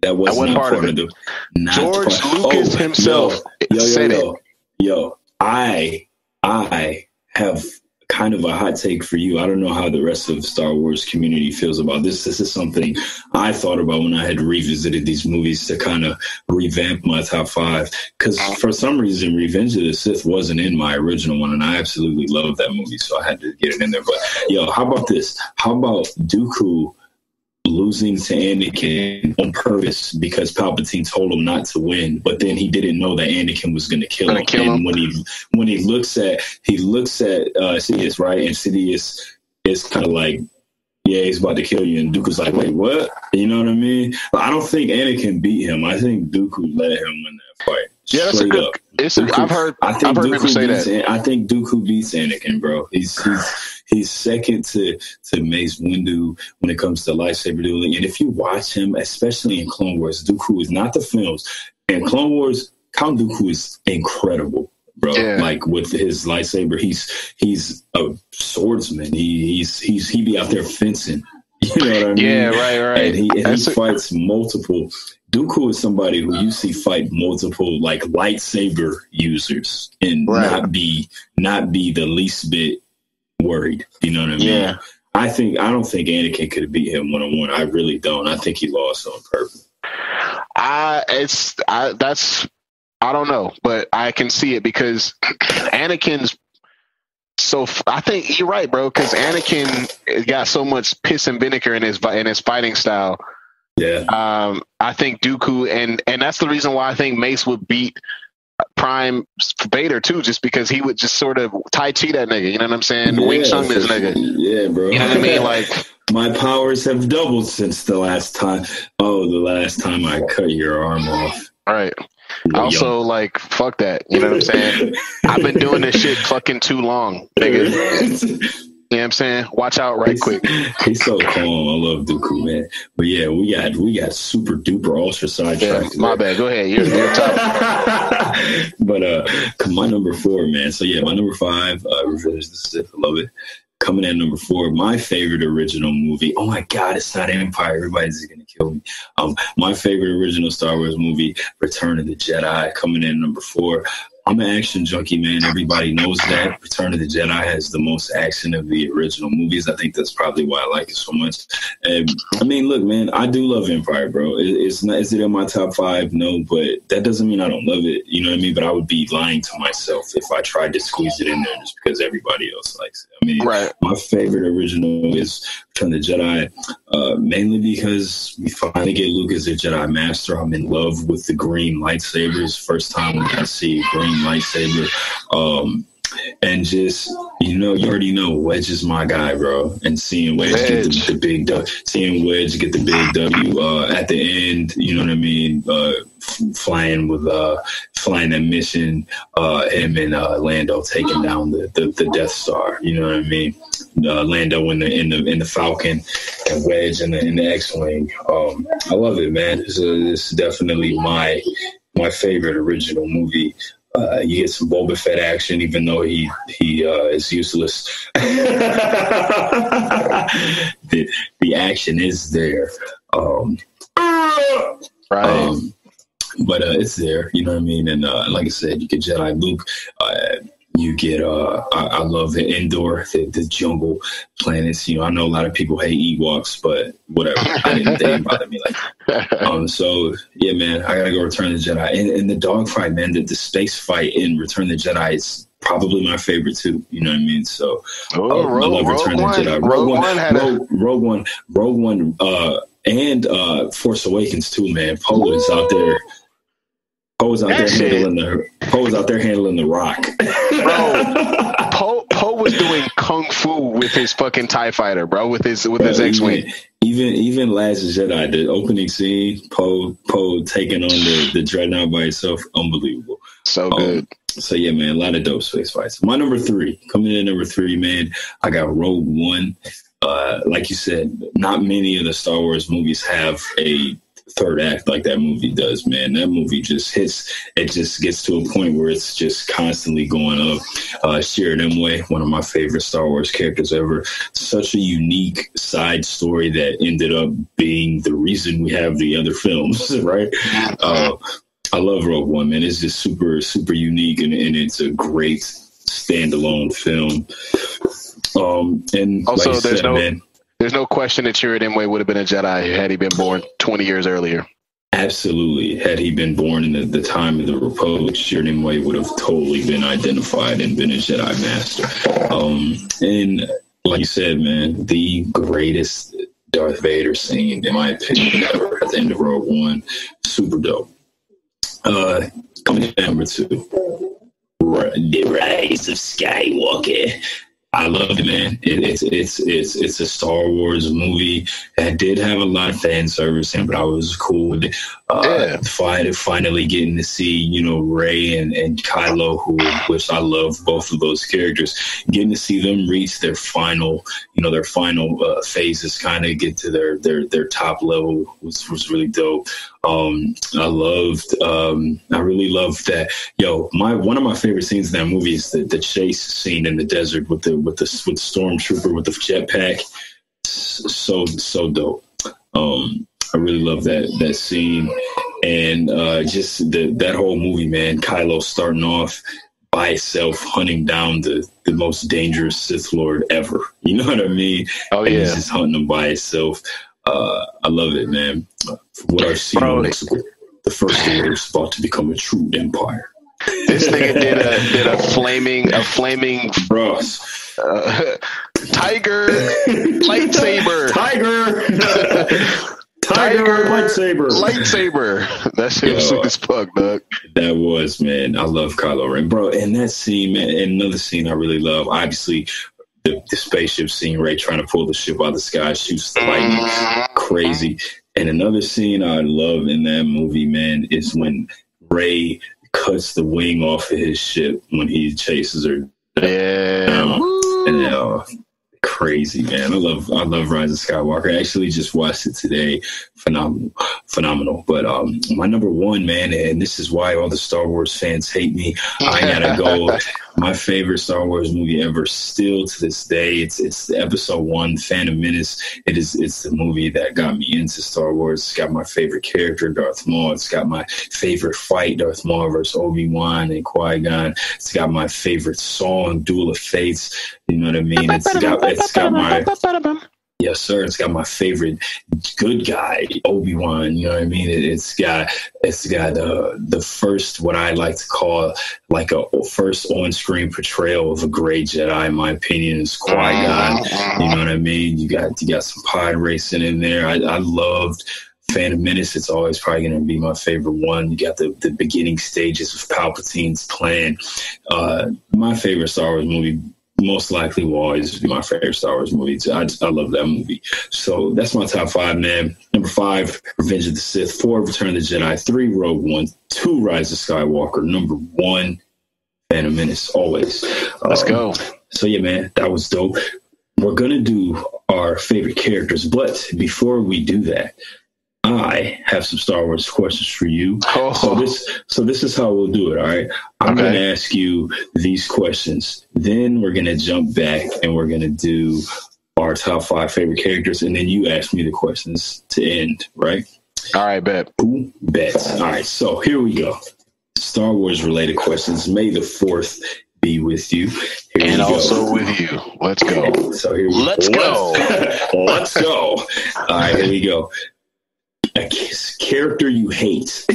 that was wasn't not part part of. Not George part- Lucas Oh, himself yo, yo, said yo, yo. I, I have kind of a hot take for you. I don't know how the rest of Star Wars community feels about this. This is something I thought about when I had revisited these movies to kind of revamp my top five. Because for some reason, Revenge of the Sith wasn't in my original one, and I absolutely love that movie, so I had to get it in there. But yo, how about this? How about Dooku? Losing to Anakin on purpose because Palpatine told him not to win, but then he didn't know that Anakin was going to kill him. kill and him. when he when he looks at he looks at uh, Sidious right, and Sidious is kind of like, yeah, he's about to kill you, and Dooku's like, wait, what? You know what I mean? I don't think Anakin beat him. I think Dooku let him win that fight. Yeah, that's a good. up. It's a, Dooku- I've heard. I think I've heard Dooku people say beats, that. I think Dooku beats Anakin, bro. He's he's he's second to to Mace Windu when it comes to lightsaber dueling. And if you watch him, especially in Clone Wars, Dooku is not the films. In Clone Wars, Count Dooku is incredible, bro. Yeah. Like with his lightsaber, he's he's a swordsman. He he's he's he be out there fencing. You know what I mean? Yeah, right, right. And he, and he a- fights multiple. Dooku is somebody who you see fight multiple like lightsaber users and Right. not be not be the least bit worried. You know what I mean? Yeah. I think I don't think Anakin could beat him one on one. I really don't. I think he lost on purpose. I it's I that's I don't know, but I can see it because Anakin's so I think you're right, bro. Because Anakin got so much piss and vinegar in his in his fighting style. Yeah. Um, I think Dooku and and that's the reason why I think Mace would beat Prime Vader too, just because he would just sort of Tai Chi that nigga. You know what I'm saying? Wing Chun this nigga. Yeah, bro. You know what I mean? Like my powers have doubled since the last time. Oh, the last time I cut your arm off. all right. Also, like fuck that. You know what I'm saying? I've been doing this shit fucking too long, nigga. You know what I'm saying? Watch out right quick. He's so calm. I love Dooku, man. But yeah, we got we got super duper ultra Yeah, sidetracked. my bad. Go ahead. You're, you're top. but uh, my number four, man. So yeah, my number five, uh, Revenge the Sith. I love it. Coming at number four, my favorite original movie. Oh my God, it's not Empire. Everybody's gonna kill me. Um, my favorite original Star Wars movie, Return of the Jedi. Coming in number four. I'm an action junkie, man. Everybody knows that. Return of the Jedi has the most action of the original movies. I think that's probably why I like it so much. And I mean, look, man, I do love Empire, bro. It, it's not. Is it in my top five? No, but that doesn't mean I don't love it. You know what I mean? But I would be lying to myself if I tried to squeeze it in there just because everybody else likes it. I mean, Right. my favorite original is Of the Jedi, uh, mainly because we finally get Luke as a Jedi Master. I'm in love with the green lightsabers. First time I see green lightsaber. Um, and just you know, you already know Wedge is my guy, bro. And seeing Wedge, Wedge. get the, the, big W, seeing Wedge get the big W uh, at the end, you know what I mean? Uh, f- flying with uh, flying that mission, uh, him and uh, Lando taking down the, the, the, Death Star. You know what I mean? Uh, Lando in the in the in the Falcon, and Wedge in the in the X wing. Um, I love it, man. It's, it's definitely my my favorite original movie uh, you get some Boba Fett action, even though he he uh, is useless. the the action is there, um, right? Um, but uh, it's there, you know what I mean. And uh, like I said, you get Jedi Luke. You get uh I, I, love the indoor, the, the jungle planets. You know, I know a lot of people hate Ewoks, but whatever. I didn't they didn't bother me like that. Um so yeah, man, I gotta go Return the Jedi. And, and the dogfight, man, the, the space fight in Return the Jedi is probably my favorite too. You know what I mean? So oh, uh, Rogue, I love Return the Jedi. Rogue, Rogue One, One Rogue, Rogue One, Rogue One, uh and uh Force Awakens too, man. Poe is out there Poe's out that there shit. handling the Poe's out there handling the rock. bro, Poe Poe was doing kung fu with his fucking Tie Fighter, bro, with his with bro, his X wing. Even even Last Jedi, the opening scene, Poe Poe taking on the the dreadnought by itself, unbelievable. So um, good. So yeah, man, a lot of dope space fights. My number three, coming in number three, man, I got Rogue One. Uh, like you said, not many of the Star Wars movies have a third act like that movie does, man. That movie just hits. It just gets to a point where it's just constantly going up. Uh, Chirrut Îmwe, one of my favorite Star Wars characters ever. Such a unique side story that ended up being the reason we have the other films, right? Uh, I love Rogue One, man. It's just super, super unique, and, and it's a great standalone film. Um, and also, like there's said, no. Man, there's no question that Chirrut Îmwe would have been a Jedi had he been born 20 years earlier. Absolutely. Had he been born in the, the time of the Republic, Chirrut Îmwe would have totally been identified and been a Jedi Master. Um, and like you said, man, the greatest Darth Vader scene, in my opinion, ever at the end of Rogue One. Super dope. Uh, coming in number two, The Rise of Skywalker. I love it, man. It, it's it's it's it's a Star Wars movie that did have a lot of fan service in, but I was cool with it. Uh, yeah. Finally, finally getting to see you know Rey and and Kylo, who which I love both of those characters. Getting to see them reach their final, you know, their final uh, phases, kind of get to their their their top level was was really dope. Um, I loved, um, I really loved that. Yo, my one of my favorite scenes in that movie is the, the chase scene in the desert with the with the with the stormtrooper with the jetpack. So so dope. Um, I really love that that scene, and uh, just the, that whole movie, man. Kylo starting off by itself, hunting down the the most dangerous Sith Lord ever. You know what I mean? Oh yeah, and he's just hunting him by itself. Uh, I love it, man. From what I've seen Bro, the first order is about to become a true empire. This nigga did a did a flaming a flaming bro. Uh, tiger lightsaber. Tiger. Tiger lightsaber. Lightsaber. That shit was sick as fuck, Doug. That was, man. I love Kylo Ren, bro. And that scene, man, and another scene I really love. Obviously, the, the spaceship scene, Rey trying to pull the ship out of the sky, shoots the lightning, crazy. And another scene I love in that movie, man, is when Rey cuts the wing off of his ship when he chases her. Yeah. And uh, crazy, man. I love I love Rise of Skywalker. I actually just watched it today. Phenomenal, phenomenal. But um, my number one, man, and this is why all the Star Wars fans hate me. I gotta go. my favorite Star Wars movie ever, still to this day. It's it's Episode One, Phantom Menace. It is it's the movie that got me into Star Wars. It's got my favorite character, Darth Maul. It's got my favorite fight, Darth Maul versus Obi Wan and Qui Gon. It's got my favorite song, Duel of Fates. You know what I mean? It's got it's got my Yes, sir. It's got my favorite good guy, Obi Wan. You know what I mean? It, has got it's got uh, the first what I like to call like a first on screen portrayal of a great Jedi. In my opinion, is Qui Gon. You know what I mean? You got you got some pod racing in there. I, I loved Phantom Menace, it's always probably going to be my favorite one. You got the, the beginning stages of Palpatine's plan. Uh, my favorite Star Wars movie most likely will always be my favorite Star Wars movie. I, just, I love that movie. So that's my top five, man. Number five, Revenge of the Sith. Four, Return of the Jedi. Three, Rogue One. Two, Rise of Skywalker. Number one, Phantom Menace. Always. Let's um, go. So yeah, man, that was dope. We're gonna do our favorite characters, but before we do that, I have some Star Wars questions for you. Oh. So this so this is how we'll do it, all right? I'm okay. gonna ask you these questions. Then we're gonna jump back and we're gonna do our top five favorite characters, and then you ask me the questions to end, right? All right, bet. Ooh, bet. All right, so here we go. Star Wars related questions. May the fourth be with you. Here and also go. with you. Let's go. So here we Let's go. Let's go. All right, here we go a character you hate.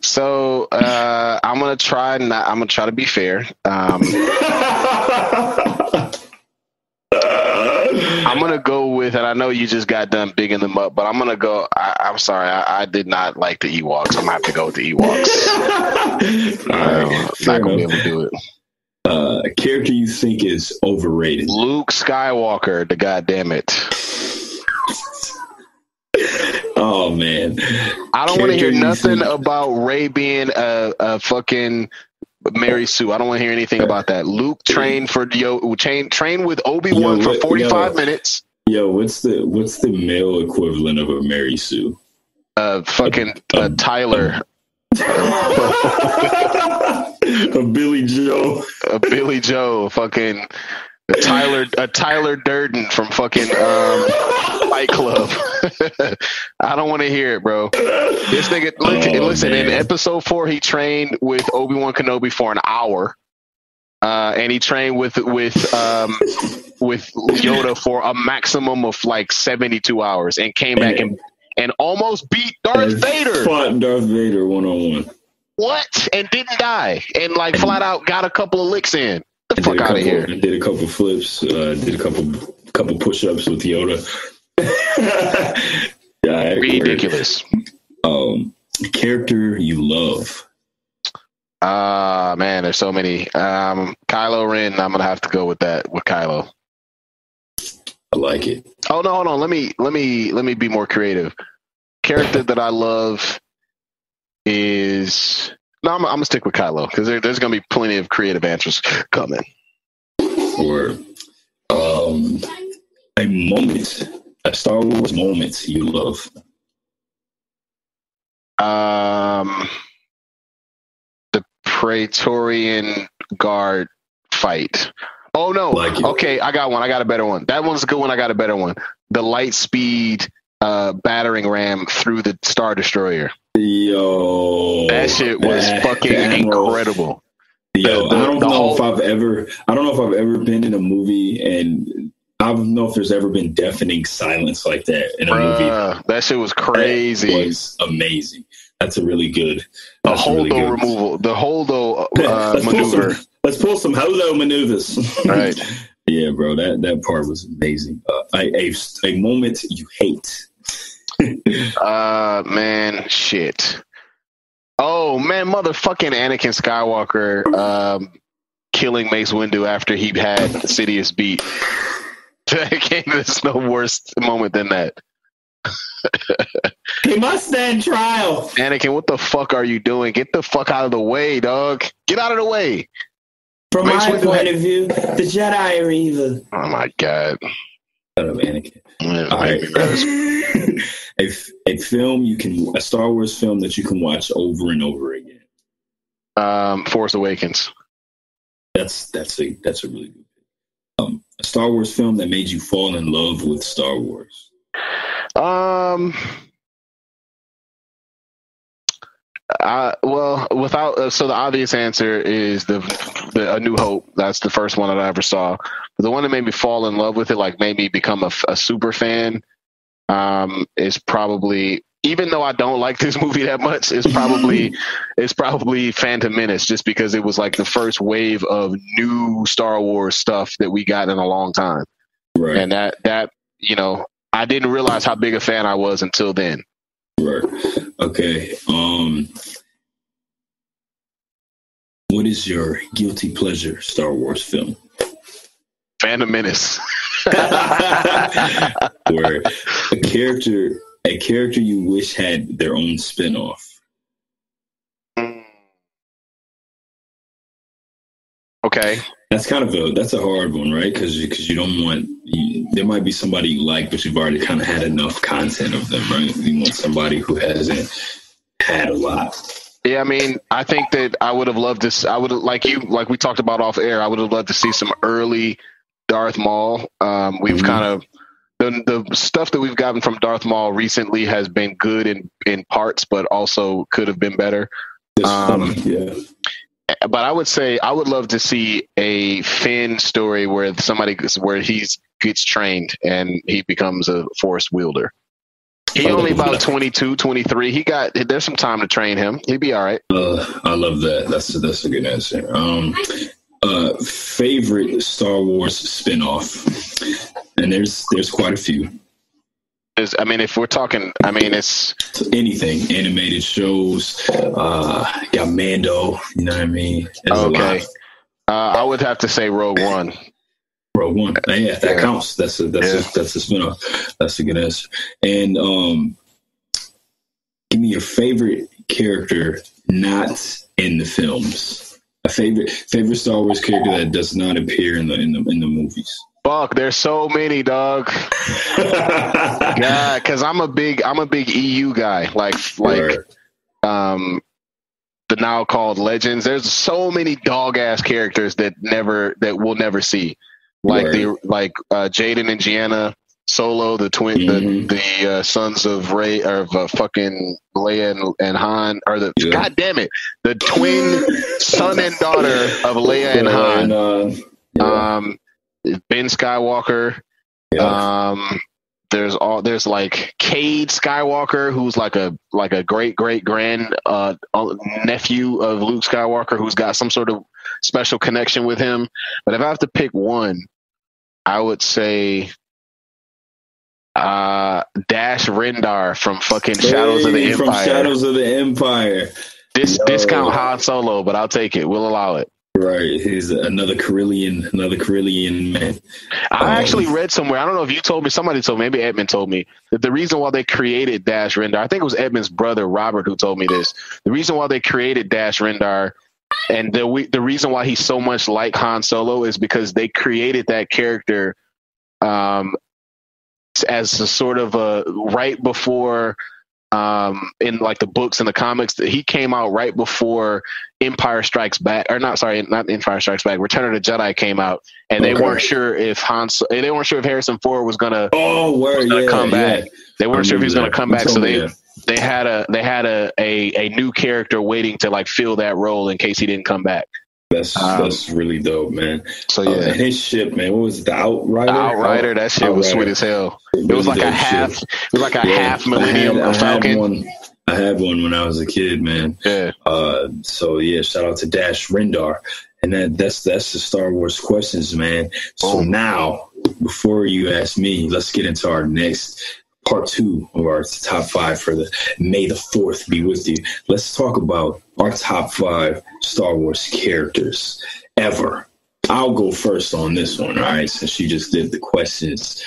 so uh, I'm gonna try. Not, I'm gonna try to be fair. Um, I'm gonna go with, and I know you just got done bigging them up, but I'm gonna go. I, am sorry, I, I, did not like the Ewoks. I'm gonna have to go with the Ewoks. um, not gonna be able to do it. Uh, a character you think is overrated? Luke Skywalker. The goddamn it. Oh man, I don't want to hear nothing about Rey being a, a fucking Mary Sue. I don't want to hear anything about that. Luke trained for yo train trained with Obi Wan for forty five minutes. Yo, what's the what's the male equivalent of a Mary Sue? Uh, fucking uh, Tyler. a Billy Joe. A Billy Joe. Fucking a Tyler a Tyler Durden from fucking um, Fight Club. I don't want to hear it, bro. This nigga, look, oh, listen. Man. In episode four, he trained with Obi Wan Kenobi for an hour, uh, and he trained with with um, with Yoda for a maximum of like seventy two hours, and came back and and almost beat Darth Vader. Fought Darth Vader one on one. What? And didn't die, and like flat out got a couple of licks in. The fuck out of here! Did a couple flips. Uh, did a couple couple push ups with Yoda. yeah, Ridiculous. Um, character you love. Ah uh, man, there's so many. Um, Kylo Ren. I'm gonna have to go with that with Kylo. I like it. Oh no, hold on. Let me let me let me be more creative. Character that I love is no, I'm, I'm gonna stick with Kylo because there, there's gonna be plenty of creative answers coming. For um, a moment, a Star Wars moment you love. Um, the Praetorian Guard fight. Oh no! Like okay, I got one. I got a better one. That one's a good one. I got a better one. The light speed uh, battering ram through the Star Destroyer. Yo, that shit was that, fucking that incredible. Yo, the, the, I don't know whole, if I've ever, I don't know if I've ever been in a movie and I don't know if there's ever been deafening silence like that in a bruh, movie. That shit was crazy. That was amazing. That's a really good. The holdo really removal, the holdo uh, let's maneuver. Pull some, let's pull some holdo maneuvers. right. yeah, bro. That that part was amazing. Uh, a, a a moment you hate uh man, shit. Oh man, motherfucking Anakin Skywalker um, killing Mace Windu after he had Sidious beat. There's no worse moment than that. he must stand trial. Anakin, what the fuck are you doing? Get the fuck out of the way, dog. Get out of the way. From Mace my Windu point had... of view, the Jedi are evil. Oh my god. Shut up, Anakin. a, a film you can a Star Wars film that you can watch over and over again. Um, Force Awakens. That's that's a that's a really good um, a Star Wars film that made you fall in love with Star Wars. Um. Uh, well, without uh, so the obvious answer is the, the A New Hope. That's the first one that I ever saw. But the one that made me fall in love with it, like made me become a, a super fan, um, is probably even though I don't like this movie that much, it's probably it's probably Phantom Menace, just because it was like the first wave of new Star Wars stuff that we got in a long time. Right. And that that you know I didn't realize how big a fan I was until then. Right. Okay. Um, what is your guilty pleasure Star Wars film? Phantom Menace. Where a character, a character you wish had their own spinoff. Okay. That's kind of a that's a hard one, right? Because because you don't want you, there might be somebody you like, but you've already kind of had enough content of them, right? You want somebody who hasn't had a lot. Yeah, I mean, I think that I would have loved this. I would like you, like we talked about off air. I would have loved to see some early Darth Maul. Um, we've Mhm. kind of the the stuff that we've gotten from Darth Maul recently has been good in in parts, but also could have been better. Um, yeah. But I would say I would love to see a Finn story where somebody where he's gets trained and he becomes a force wielder. He only about 22, 23. He got there's some time to train him. He'd be all right. Uh, I love that. That's a, that's a good answer. Um, uh, favorite Star Wars spinoff, and there's there's quite a few. Is- I mean, if we're talking, I mean, it's anything, animated shows, uh, got Mando. You know what I mean? There's okay. Uh, I would have to say Rogue One. Rogue One. Yeah, that Yeah. counts. That's a that's Yeah. a that's a spinoff. That's a good answer. And um, give me your favorite character not in the films. A favorite favorite Star Wars character that does not appear in the in the in the movies. Fuck, there's so many, dog. Yeah, because I'm a big, I'm a big EU guy. Like, like, um, the now called Legends. There's so many dog ass characters that never, that we'll never see. Like the, like uh, Jacen and Jaina, Solo, the twin, Mhm. the the uh, sons of Ray or of uh, fucking Leia and, and Han, or the Yeah. God damn it, the twin son and daughter of Leia and Han. Uh, yeah. Um, Ben Skywalker. Um, there's all there's like Cade Skywalker, who's like a like a great great grand uh, nephew of Luke Skywalker, who's got some sort of special connection with him. But if I have to pick one, I would say uh, Dash Rendar from fucking Shadows of the Hey, From Empire. Shadows of the Empire. Dis- Yo. discount Han Solo, but I'll take it. We'll allow it. Right. He's another Corellian, another Corellian man. I Um, actually read somewhere. I don't know if you told me. Somebody told me. Maybe Edmund told me that the reason why they created Dash Rendar. I think it was Edmund's brother Robert who told me this. The reason why they created Dash Rendar, and the we- the reason why he's so much like Han Solo is because they created that character, um, as a sort of a right before. Um, in like the books and the comics, that he came out right before Empire Strikes Back, or not? Sorry, not Empire Strikes Back. Return of the Jedi came out, and they Okay. weren't sure if Han, they weren't sure if Harrison Ford was gonna, Oh, gonna yeah, come yeah. back. They weren't sure if he was gonna come back, so they that. they had a they had a, a a new character waiting to like fill that role in case he didn't come back. That's Um, that's really dope, man. So Uh, yeah, and his ship, man. What was it? The Outrider? the Outrider, that shit was sweet as hell. It was like a half, it was like a half Millennium I had, I had one. I had one when I was a kid, man. Yeah, Uh, so yeah, shout out to Dash Rendar, and that that's that's the Star Wars questions, man. So Boom. now, before you ask me, let's get into our next part two of our top five for the May the Fourth be with you. Let's talk about our top five Star Wars characters ever. I'll go first on this one, all right? Since you just did the questions.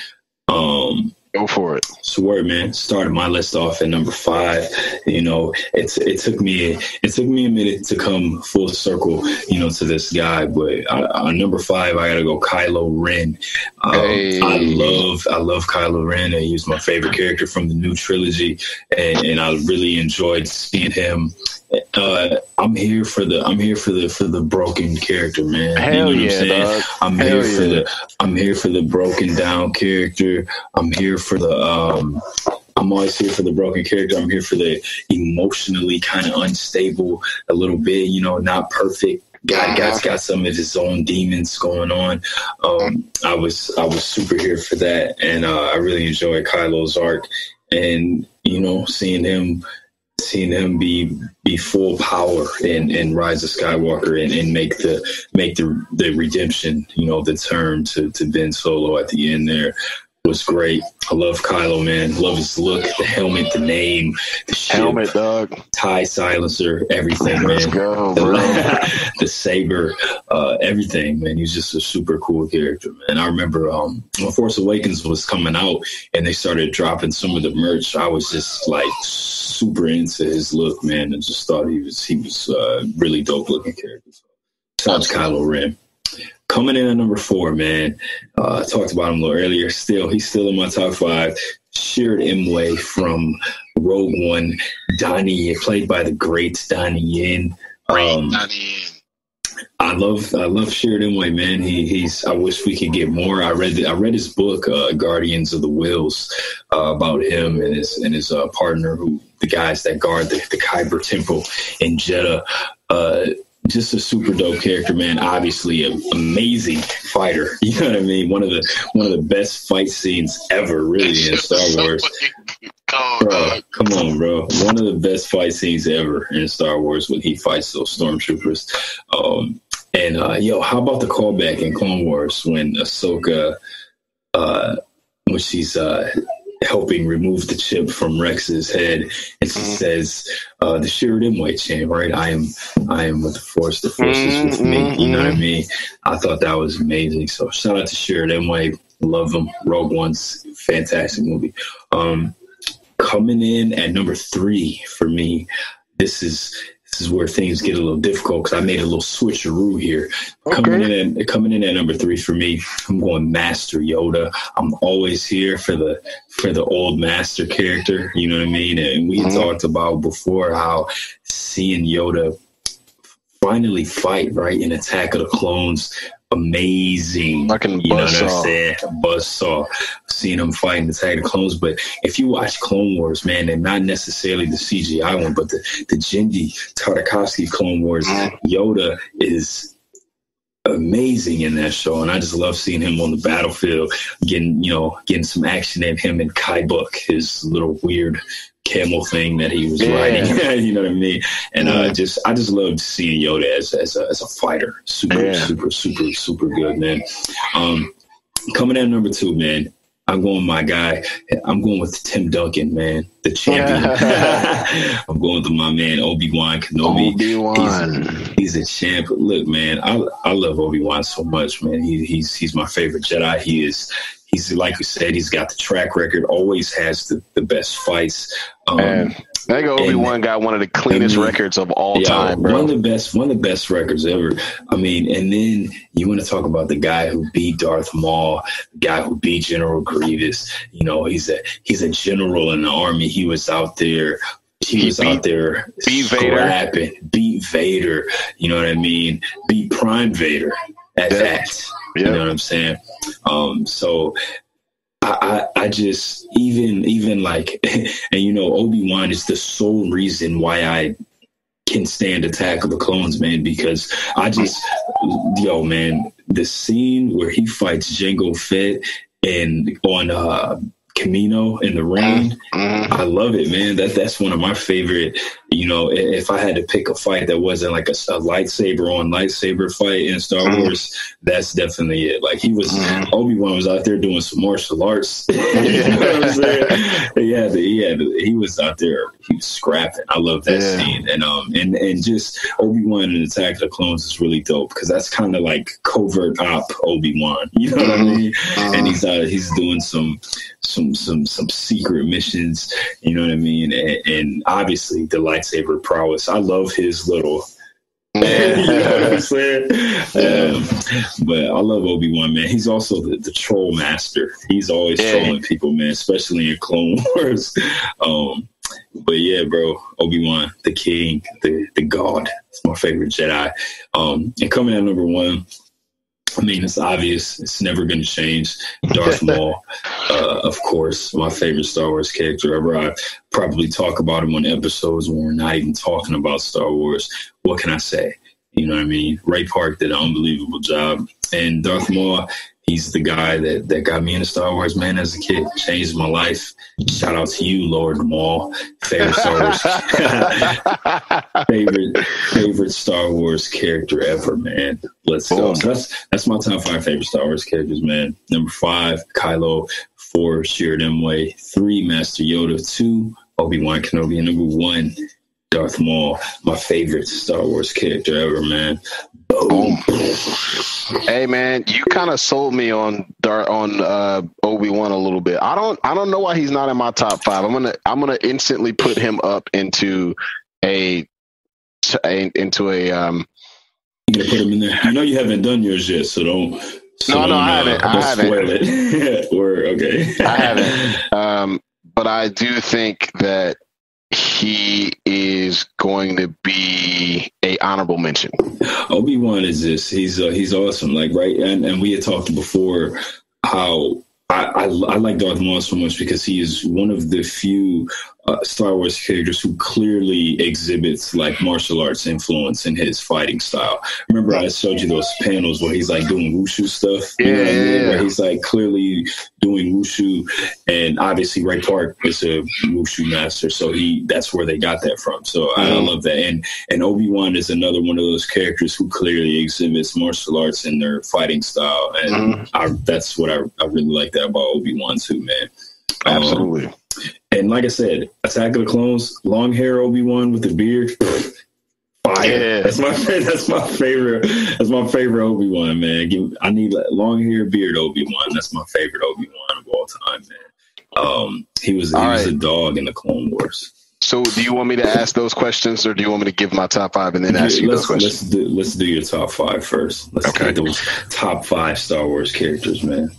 Um, go for it. Swear, man. Started my list off at number five. You know, it's it took me it took me a minute to come full circle, you know, to this guy. But on number five, I gotta go Kylo Ren. Um, Hey. I love I love Kylo Ren, and he was my favorite character from the new trilogy, and, and I really enjoyed seeing him. Uh, I'm here for the I'm here for the for the broken character, man. Hell you know what I'm yeah, saying? I'm Hell here for the I'm here for the broken down character. I'm here for the um I'm always here for the broken character. I'm here for the emotionally kind of unstable a little bit, you know, not perfect. God, God's got some of his own demons going on. Um I was I was super here for that and uh I really enjoyed Kylo's arc and you know seeing him seeing him be be full power and and rise of Skywalker and, and make the make the the redemption, you know, the turn to to Ben Solo at the end there. Was great. I love Kylo, man. Love his look, the helmet, the name, the ship, Helmet, dog. tie silencer, everything, Let's man. go, The, bro. the saber, uh, everything, man. He's just a super cool character, man. I remember um, when Force Awakens was coming out and they started dropping some of the merch. I was just like super into his look, man, and just thought he was he was uh, really dope looking character. So, shout out Kylo Ren. Coming in at number four, man. Uh, I talked about him a little earlier. Still, he's still in my top five. Chirrut Îmwe from Rogue One. Donnie, played by the great Donnie Yen. Um, I love I love Chirrut Îmwe, man. He he's I wish we could get more. I read the, I read his book, uh, Guardians of the Whills, uh, about him and his and his uh, partner who the guys that guard the, the Kyber Temple in Jedha. Just a super dope character, man. Obviously, an amazing fighter. You know what I mean? One of the one of the best fight scenes ever, really, in Star Wars. Bro, come on, bro. One of the best fight scenes ever in Star Wars when he fights those stormtroopers. Um, and uh, yo, how about the callback in Clone Wars when Ahsoka, uh, when she's uh, helping remove the chip from Rex's head, and she Mhm. says uh, the Chirrut Îmwe chant, right? I am, I am with the Force. The Force is with me. You know what I mean? I thought that was amazing. So shout out to Chirrut Îmwe. Love him. Rogue One's fantastic movie. Um, coming in at number three for me, this is this is where things get a little difficult because I made a little switcheroo here. Okay. Coming in at coming in at number three for me, I'm going Master Yoda. I'm always here for the for the old Master character. You know what I mean? And we Mhm. talked about before how seeing Yoda finally fight right in Attack of the Clones. Amazing. Fucking you know what I'm saying? Buzzsaw. Seeing him fighting the of Clones. But if you watch Clone Wars, man, and not necessarily the CGI one, but the, the Genndy Tartakovsky Clone Wars, Mhm. Yoda is amazing in that show. And I just love seeing him on the battlefield, getting, you know, getting some action in him and Kybuck, his little weird camel thing that he was Yeah. riding. you know what I mean? And uh, just I just loved seeing Yoda as as a, as a fighter. Super, Yeah. super, super, super good, man. Um, coming at number two, man. I'm going my guy. I'm going with Tim Duncan, man, the champion. I'm going with my man Obi Wan Kenobi. Obi Wan. He's a champ. Look, man, I I love Obi Wan so much, man. He, he's he's my favorite Jedi. He is. He's like you said. He's got the track record. Always has the, the best fights. Um, Man, I think Obi Wan got one of the cleanest and- records of all yeah, time, one of the best, one of the best records ever. I mean, and then you want to talk about the guy who beat Darth Maul, the guy who beat General Grievous. You know, he's a he's a general in the army. He was out there. He, was beat- out there beat Vader. scrapping, beat Vader. You know what I mean? Beat Prime Vader at Yeah. that. You know what I'm saying? Um, so I, I, I just even even like and you know Obi Wan is the sole reason why I can stand Attack of the Clones, man, because I just yo man, the scene where he fights Jango Fett and on uh Kamino in the rain, Mhm. I love it, man. That that's one of my favorite. You know, if I had to pick a fight that wasn't like a, a lightsaber on lightsaber fight in Star Mhm. Wars, that's definitely it. Like he was, Mhm. Obi Wan was out there doing some martial arts. you know what Yeah, he had, he was out there. He was scrapping. I love that Yeah. scene, and um, and and just Obi Wan and Attack of the Clones is really dope because that's kind of like covert op Obi Wan. You know what I mean? And he's uh, he's doing some some some some secret missions. You know what I mean? And, and obviously the lightsaber prowess. I love his little. you know what I'm saying? Um, but I love Obi Wan, man. He's also the, the troll master. He's always Yeah. trolling people, man, especially in Clone Wars. Um, but yeah, bro, Obi Wan, the king, the the god. It's my favorite Jedi. Um, and coming at number one, I mean, it's obvious. It's never going to change. Darth Maul, uh, of course, my favorite Star Wars character ever. I probably talk about him on episodes when we're not even talking about Star Wars. What can I say? You know what I mean? Ray Park did an unbelievable job. And Darth Maul, he's the guy that, that got me into Star Wars, man, as a kid. Changed my life. Shout out to you, Lord Maul. Favorite Star Wars. favorite favorite Star Wars character ever, man. Let's go. So that's that's my top five favorite Star Wars characters, man. Number five, Kylo Four, Chirrut Îmwe. Three, Master Yoda. Two, Obi Wan Kenobi. And number one, Darth Maul, my favorite Star Wars character ever, man. Boom. Hey man, you kind of sold me on Dar- on uh, Obi Wan a little bit. I don't I don't know why he's not in my top five. I'm gonna I'm gonna instantly put him up into a, a into a um. You put him in there? I know you haven't done yours yet, so don't. So no, no, I uh, haven't. I haven't. spoil it. Okay. I haven't. Um, but I do think that he is going to be a honorable mention. Obi Wan is this. He's uh, he's awesome. Like right, and and we had talked before how I, I I like Darth Maul so much because he is one of the few uh, Star Wars characters who clearly exhibits like martial arts influence in his fighting style. Remember, I showed you those panels where he's like doing wushu stuff. You know what I mean? Yeah. Where he's like clearly doing wushu, and obviously Ray Park is a wushu master, so he that's where they got that from. So I, I love that. And and Obi Wan is another one of those characters who clearly exhibits martial arts in their fighting style, and Mhm. I, that's what I, I really like that about Obi Wan too, man. Um, Absolutely. and like I said, Attack of the Clones, long hair Obi Wan with the beard. Fire. Yeah. That's my that's my favorite. That's my favorite Obi Wan man. Give, I need long hair beard Obi Wan. That's my favorite Obi Wan of all time, man. Um, he was he All was a dog in the Clone Wars. So, do you want me to ask those questions, or do you want me to give my top five and then ask you let's, those questions? let's do let's do your top five first. Let's Okay. those top five Star Wars characters, man.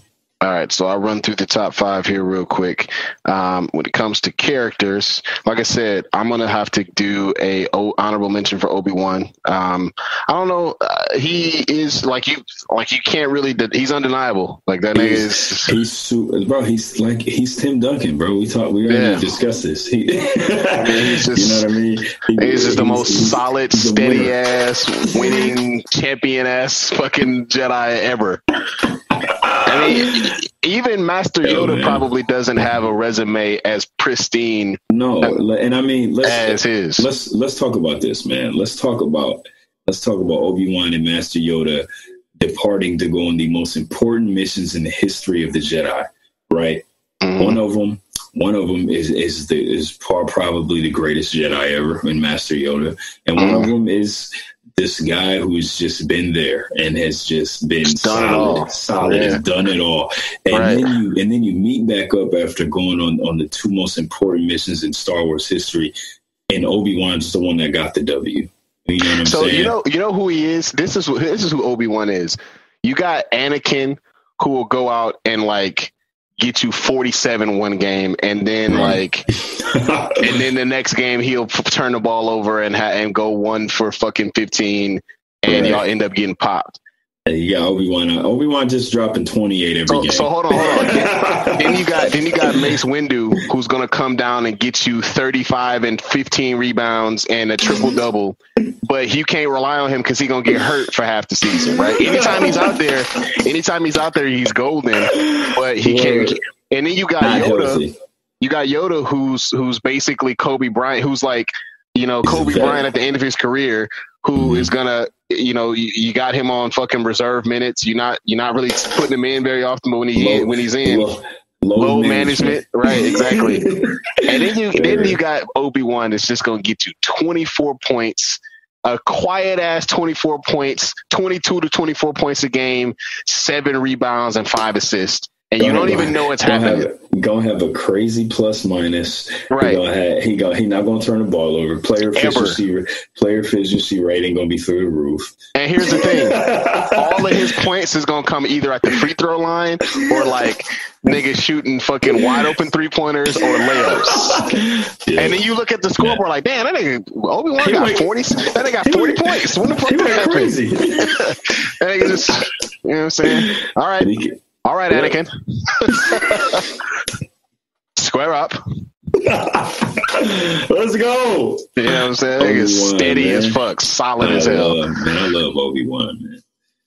All right, so I'll run through the top five here real quick. Um, when it comes to characters, like I said, I'm gonna have to do a honorable mention for Obi Wan. Um, I don't know, uh, he is like you, like you can't really. He's undeniable. Like that nigga is. He's su- bro. He's like he's Tim Duncan, bro. We talked. We already Yeah. discussed this. He, he's just- you know what I mean. He- He's just the most he's- solid, he's steady ass, winning champion ass fucking Jedi ever. I mean, even Master Yoda probably doesn't have a resume as pristine No, and I mean, let's as his. let's let's talk about this, man. Let's talk about let's talk about Obi Wan and Master Yoda departing to go on the most important missions in the history of the Jedi. Right, Mhm. one of them, one of them is is the is par- probably the greatest Jedi ever in Master Yoda, and one of them is this guy who's just been there and has just been done it all. solid, solid, Yeah. has done it all, and Right. then you and then you meet back up after going on on the two most important missions in Star Wars history, and Obi Wan's the one that got the W. You know what I'm So saying? you know, you know who he is. This is this is who Obi Wan is. You got Anakin, who will go out and like get you forty seven one game, and then Right. like, and then the next game he'll f- turn the ball over and ha- and go one for fucking fifteen, and Right. y'all end up getting popped. You got Obi Wan. Obi Wan just dropping 28 every So, game. so hold on, hold on. Then, you got then you got Mace Windu, who's gonna come down and get you thirty five and fifteen rebounds and a triple double, but you can't rely on him because he's gonna get hurt for half the season, right? Anytime he's out there, anytime he's out there, he's golden, but he can't. And then you got Not Yoda. healthy. You got Yoda, who's who's basically Kobe Bryant, who's like you know Kobe. Bryant at the end of his career, who Mhm. is gonna you know you, you got him on fucking reserve minutes. You're not you're not really putting him in very often, but when he Low- when he's in Low, low management, right? Exactly. and then you then you got Obi Wan that's just gonna get you 24 points, a quiet ass 24 points, 22 to 24 points a game, seven rebounds and five assists, and you Gonna don't even know what's gonna happening. Have, gonna have a crazy plus minus. Right. He gonna have, he gonna, he not gonna turn the ball over. Player Ever. efficiency player efficiency rating gonna be through the roof. And here's the thing. all of his points is gonna come either at the free throw line or like niggas shooting fucking wide open three pointers or layups. Yeah. And then you look at the scoreboard like, damn, that nigga Obi Wan got went- forty. That nigga got forty went- points. When the fuck that went crazy. That nigga just, you know what I'm saying? All right, all right, Yeah. Anakin, square up. Let's go. You know what I'm saying? Obi-Wan, steady man. as fuck, solid I as hell. love, man, I love Obi Wan, man.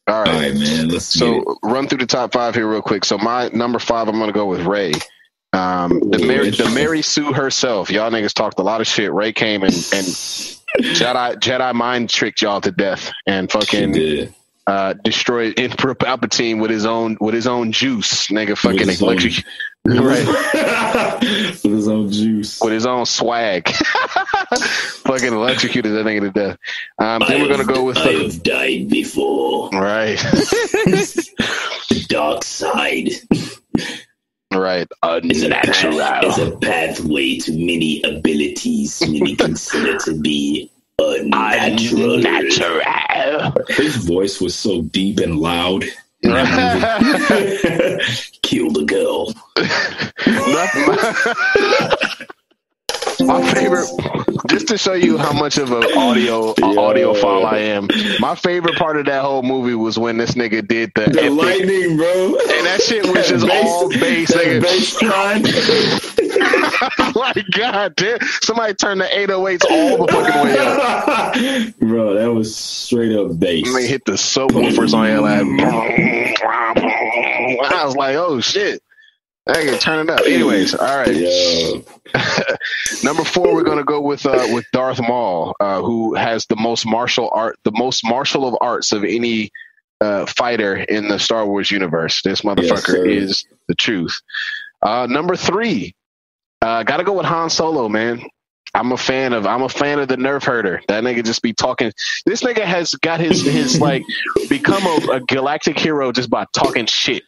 All All right. right, man. Let's. So run through the top five here real quick. So my number five, I'm gonna go with Rey. Um, the Mary, the. Mary Sue herself. Y'all niggas talked a lot of shit. Rey came and and Jedi Jedi mind tricked y'all to death and fucking did. Uh, destroyed Emperor Palpatine with his own with his own juice. Nigga fucking his own- Right. with his own juice. with his own swag. Fucking electrocuted that nigga to death. Um, then we're gonna go with I the, have died before. right, The dark side right. is a, path, is a pathway to many abilities many consider to be unnatural. His voice was so deep and loud. in that Kill the girl. my favorite, just to show you how much of an audio a audiophile I am. My favorite part of that whole movie was when this nigga did the. The epic, lightning, bro. and that shit was just all bass. Nigga. bass line. like God damn, somebody turned the 808s all the fucking way up. bro, that was straight up bass. And they hit the subwoofer on your lap. I was like, oh shit. Can turn it up. Anyways, all right. Yo, Number four, we're gonna go with uh, with Darth Maul, uh, who has the most martial art, the most martial of arts of any uh, fighter in the Star Wars universe. This motherfucker sir. is the truth. Uh, number three, uh, gotta go with Han Solo, man. I'm a fan of I'm a fan of the nerf herder. That nigga just be talking. This nigga has got his his like become a, a galactic hero just by talking shit.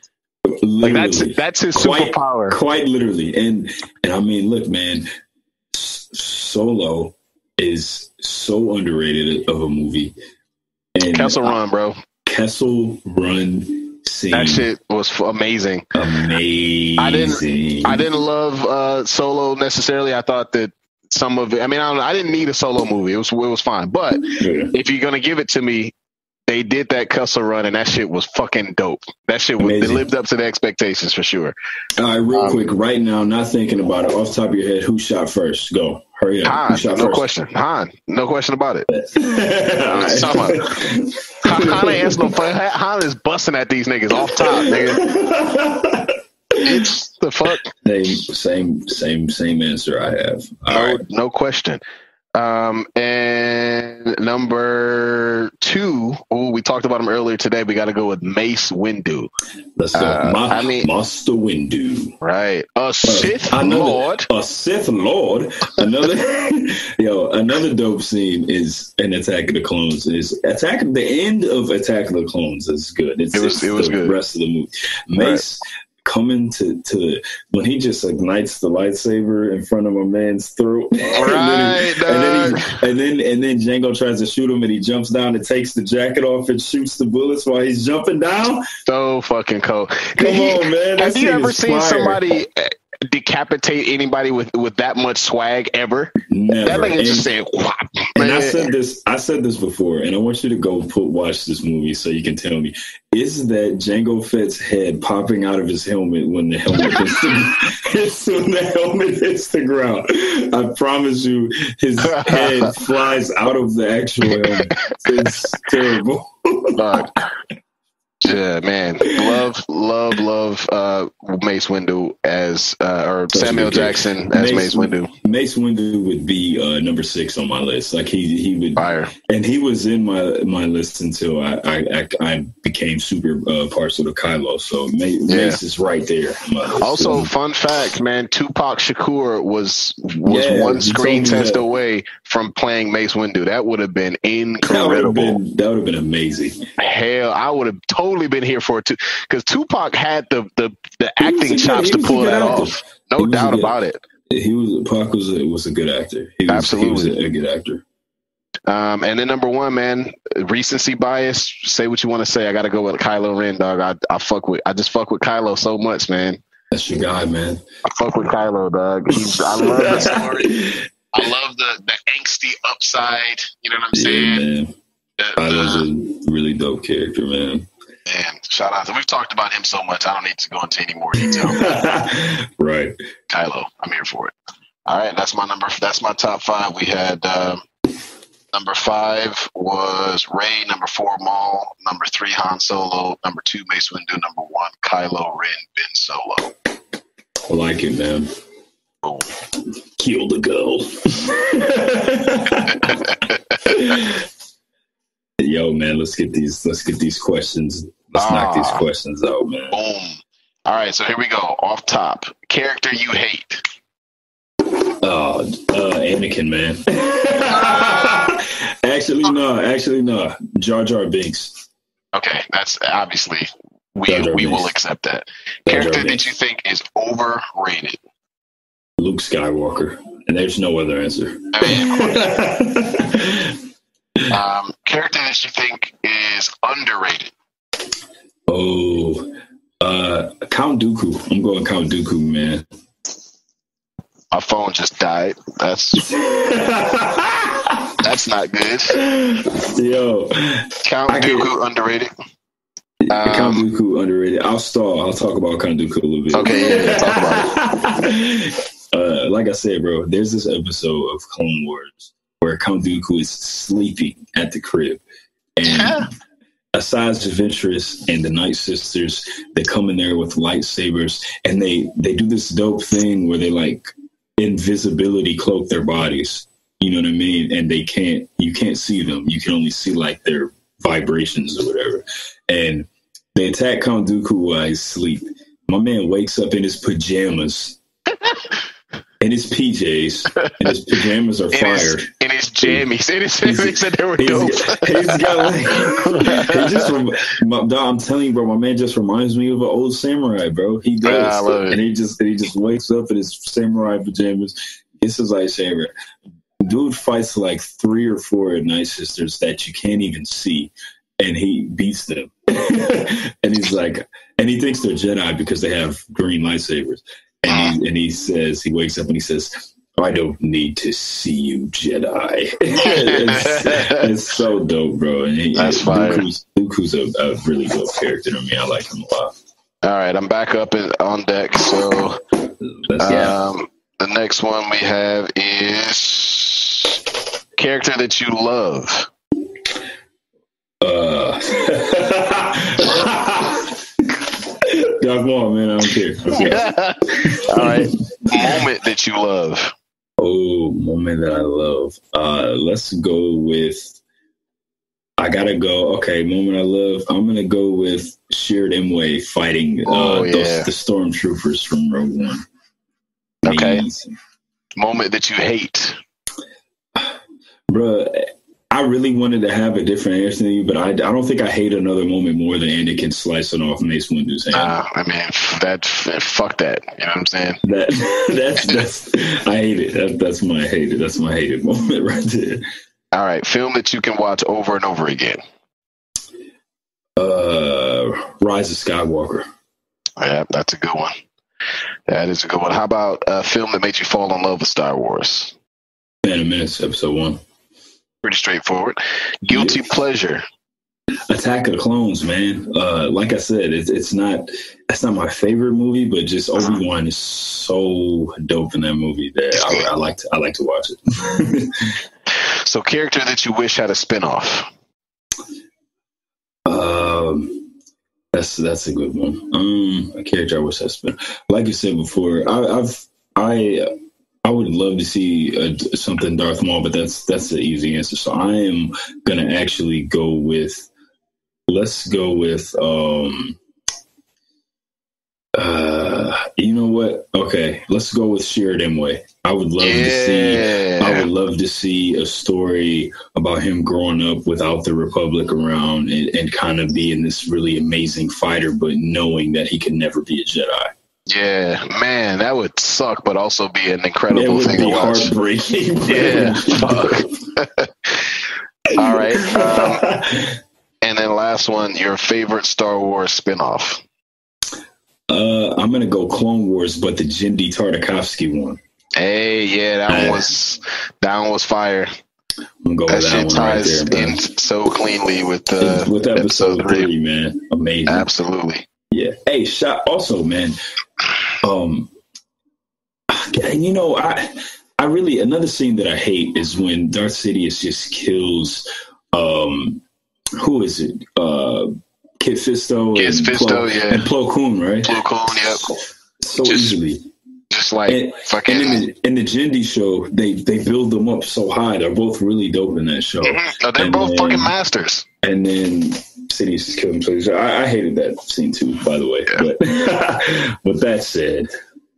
Like that's that's his Quite- superpower. quite literally and and i mean look man solo is so underrated of a movie and Kessel Run, bro. kessel run scene That shit was f- amazing. amazing I didn't- I didn't love uh, Solo necessarily. I thought that some of it. I mean, I, don't I didn't need a solo movie. It was it was fine. But Yeah. if you're gonna give it to me, they did that Kessel Run, and that shit was fucking dope. That shit was, it lived up to the expectations for sure. all right real Um, quick right now not thinking about it off the top of your head who shot first go hurry up Han, no first question. Han, no question about it. Han, Han ain't answering no fun. Han is busting at these niggas off top, nigga. It's the fuck. same same same same answer i have all No, right no question. Um, and number two, oh, we talked about him earlier today. We got to go with Mace Windu, let's go uh, Ma- I mean- master windu right? A Sith another, Lord. a Sith Lord. Another, yo, another dope scene is in Attack of the Clones. Is Attack the end of Attack of the Clones is good. It's, It was- it was the good. Rest of the movie, Mace coming to to when he just ignites the lightsaber in front of a man's throat, Right, and, then, and then he, and then and then Jango tries to shoot him, and he jumps down and takes the jacket off and shoots the bullets while he's jumping down. So fucking cold. Come He- on, man! That Have you ever seen fire. somebody decapitate anybody with with that much swag ever? Never. That nigga And- just said, "Whop." And I said this. I said this before, and I want you to go put watch this movie so you can tell me: is that Jango Fett's head popping out of his helmet when the helmet hits the, when the helmet hits the ground? I promise you, his head flies out of the actual helmet. It's terrible. Yeah, man. Love, love, love uh, Mace Windu as, uh, or That's Samuel. Jackson as Mace, Windu. Mace Windu would be uh, number six on my list. Like he he would Fire. and he was in my my list until I I, I, became super uh, partial to Kylo. So Ma- Mace is right there. on my list. Also, So, fun fact, man, Tupac Shakur was was Yeah, one screen test that. away from playing Mace Windu. That would have been that would have incredible. been that would have been amazing. Hell, I would have totally been here for two because Tupac had the the, the He was a acting chops to pull good that actor. off. No doubt good- about it. He was Pac was a, was a good actor. He was, Absolutely. he was a, a good actor. Um, and then number one, man, recency bias. Say what you want to say. I got to go with Kylo Ren, dog. I, I fuck with. I just fuck with Kylo so much, man. That's your guy, man. I fuck with Kylo, dog. He's, I love the story. I love the the angsty upside. You know what I'm Yeah, saying? man. The- Kylo's a really dope character, man. Man, shout out. We've talked about him so much. I don't need to go into any more detail. right. Kylo, I'm here for it. All right, that's my number. That's my top five. We had um, number five was Rey. Number four, Maul. Number three, Han Solo. Number two, Mace Windu. Number one, Kylo Ren. Ben Solo. I like it, man. Boom. Kill the girl. Yo, man, let's get these let's get these questions. Let's knock these Ah. questions out, man. Boom. All right, so here we go. Off top, character you hate. Oh, uh, Anakin, man. actually, no. Actually, no. Jar Jar Binks. Okay, that's obviously we Jar Jar we will accept that. Jar Jar Character that you think is overrated. Luke Skywalker. And there's no other answer. I mean, um, character that you think is underrated. Oh, uh, Count Dooku. I'm going Count Dooku, man. My phone just died. That's that's not good. Yo, Count I Dooku underrated. Count Um, Dooku underrated. I'll stall. I'll talk about Count Dooku a little bit. Okay, yeah, yeah, talk about it. uh, like I said, bro, there's this episode of Clone Wars where Count Dooku is sleeping at the crib, and Asajj Ventress and the Night Sisters they come in there with lightsabers, and they they do this dope thing where they like invisibility cloak their bodies. You know what I mean? And they can't you can't see them. You can only see like their vibrations or whatever. And they attack Count Dooku while he's asleep. My man wakes up in his pajamas. In his PJs, and his pajamas are fired. in his jammies, in his jammies, and they were He's dope. he's got like, he just, my, dog, I'm telling you, bro, my man just reminds me of an old samurai, bro. He does, Ah, love it. and he just he just wakes up in his samurai pajamas, gets his lightsaber. Dude fights like three or four night sisters that you can't even see, and he beats them. and he's like, and he thinks they're Jedi because they have green lightsabers. And he, and he says, he wakes up and he says, I don't need to see you, Jedi. it's, it's so dope, bro. And he, That's fire. Dooku's, Dooku's a, a really dope character to me. I like him a lot. All right, I'm back up in, on deck. So um, the next one we have is character that you love. Uh, Darth Maul, man, I don't care. All right, moment that you love. Oh, moment that I love. Uh, let's go with. I gotta go. Okay, moment I love. I'm gonna go with Chirrut Îmwe fighting uh, Oh, yeah. those, the stormtroopers from Rogue One. Okay. Amazing. Moment that you hate. Bruh, I really wanted to have a different answer than you, but I, I don't think I hate another moment more than Anakin slicing off Mace Windu's hand. Uh, I mean, that fuck that. You know what I'm saying? that that's that's I hate it. That, that's my hated. That's my hated moment right there. All right, film that you can watch over and over again. Uh, Rise of Skywalker. Yeah, that's a good one. That is a good one. How about a film that made you fall in love with Star Wars? Phantom Menace, episode one. Pretty straightforward. Guilty pleasure. Attack of the Clones, man. Uh, like I said, it's it's not it's not my favorite movie, but just Obi Wan is so dope in that movie that I, I like to I like to watch it. So, character that you wish had a spinoff. um, that's that's a good one. Um, a character I wish I spent. Like you said before, I, I've I I would love to see uh, something Darth Maul, but that's that's the easy answer. So I am gonna actually go with. Let's go with. um uh, you know what? Okay, let's go with Chirrut Îmwe. I would love to see. I would love to see a story about him growing up without the Republic around and, and kind of being this really amazing fighter, but knowing that he could never be a Jedi. Yeah, man, that would suck, but also be an incredible thing to watch. heartbreaking. Yeah, be All right. Um, and then last one, your favorite Star Wars spinoff. uh, I'm gonna go Clone Wars, but the Genndy Tartakovsky one. Hey, yeah, that one was that one was fire. Go That with that shit one right there, in so cleanly with uh, with episode, episode three. three, man, amazing. Absolutely. Yeah. Hey, shot. Also, man. Um, and you know, I, I really another scene that I hate is when Darth Sidious just kills. Um, who is it? Uh, Kit Fisto. Kit and Fisto, Plo, yeah. And Plo Koon, right? Plo Koon, yep. So Just- easily. Just like And, fucking. and in the in the Genndy show, they they build them up so high. They're both really dope in that show. Mhm. No, they're and both then- fucking masters. And then Is killing himself. I, I hated that scene too, by the way. But with that said,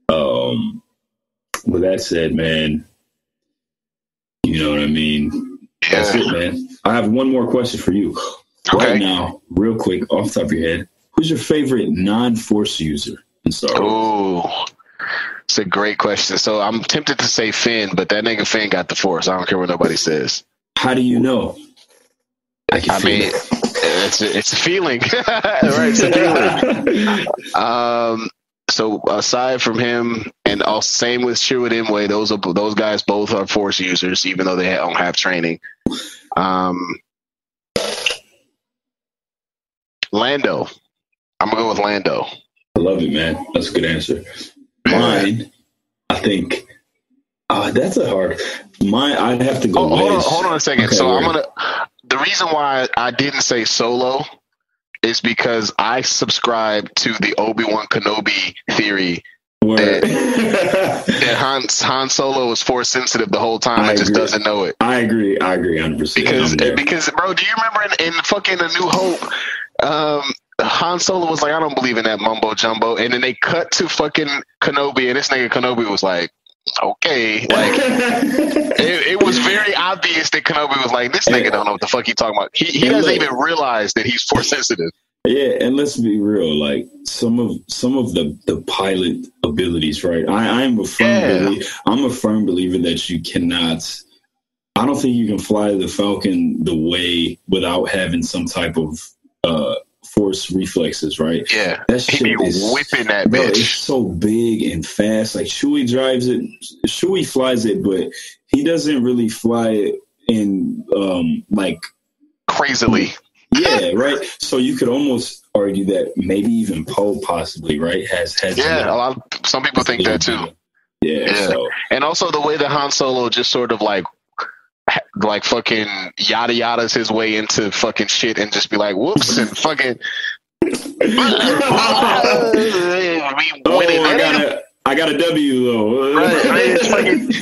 um, with that said, man, you know what I mean. That's it, man. I have one more question for you. Okay. Right now, real quick, off the top of your head, who's your favorite non-force user in Star Wars? Ooh. It's a great question. So I'm tempted to say Finn, but that nigga Finn got the force. I don't care what nobody says. How do you know? I I mean, it. It's a, it's a feeling, right? It's a feeling. Um, so aside from him, and all same with Chirrut Îmwe, those are those guys both are force users, even though they don't have training. Um, Lando, I'm gonna go with Lando. I love it, man. That's a good answer. Mine, I think. Uh, that's a hard. Mine, I'd have to go. Oh, hold on, hold on a second. Okay, so I'm gonna. The reason why I didn't say Solo is because I subscribe to the Obi Wan Kenobi theory Word. that Han Han Solo was force sensitive the whole time I and just agree. doesn't know it. I agree. I agree, hundred percent. Because because bro, do you remember in, in fucking A New Hope, um, Han Solo was like, I don't believe in that mumbo jumbo, and then they cut to fucking Kenobi, and this nigga Kenobi was like, okay, like. It, it was very obvious that Kenobi was like, "This nigga don't know what the fuck he talking about. He, he doesn't look- even realize that he's force sensitive." Yeah, and let's be real. Like some of some of the the pilot abilities, right? I I'm a firm Yeah. believer, I'm a firm believer that you cannot. I don't think you can fly the Falcon the way without having some type of uh force reflexes, right? Yeah, That he be is whipping that Bro, it's so big and fast. Like Chewie drives it, Chewie flies it, but he doesn't really fly it in um like Crazily. yeah, right. So you could almost argue that maybe even Poe possibly right has has Yeah, a lot. Of, some people think that too. Yeah, Yeah. so And also the way that Han Solo just sort of like like fucking yada yada's his way into fucking shit and just be like whoops and fucking we oh. I That got nigga- a I got a W though. Right, right. It's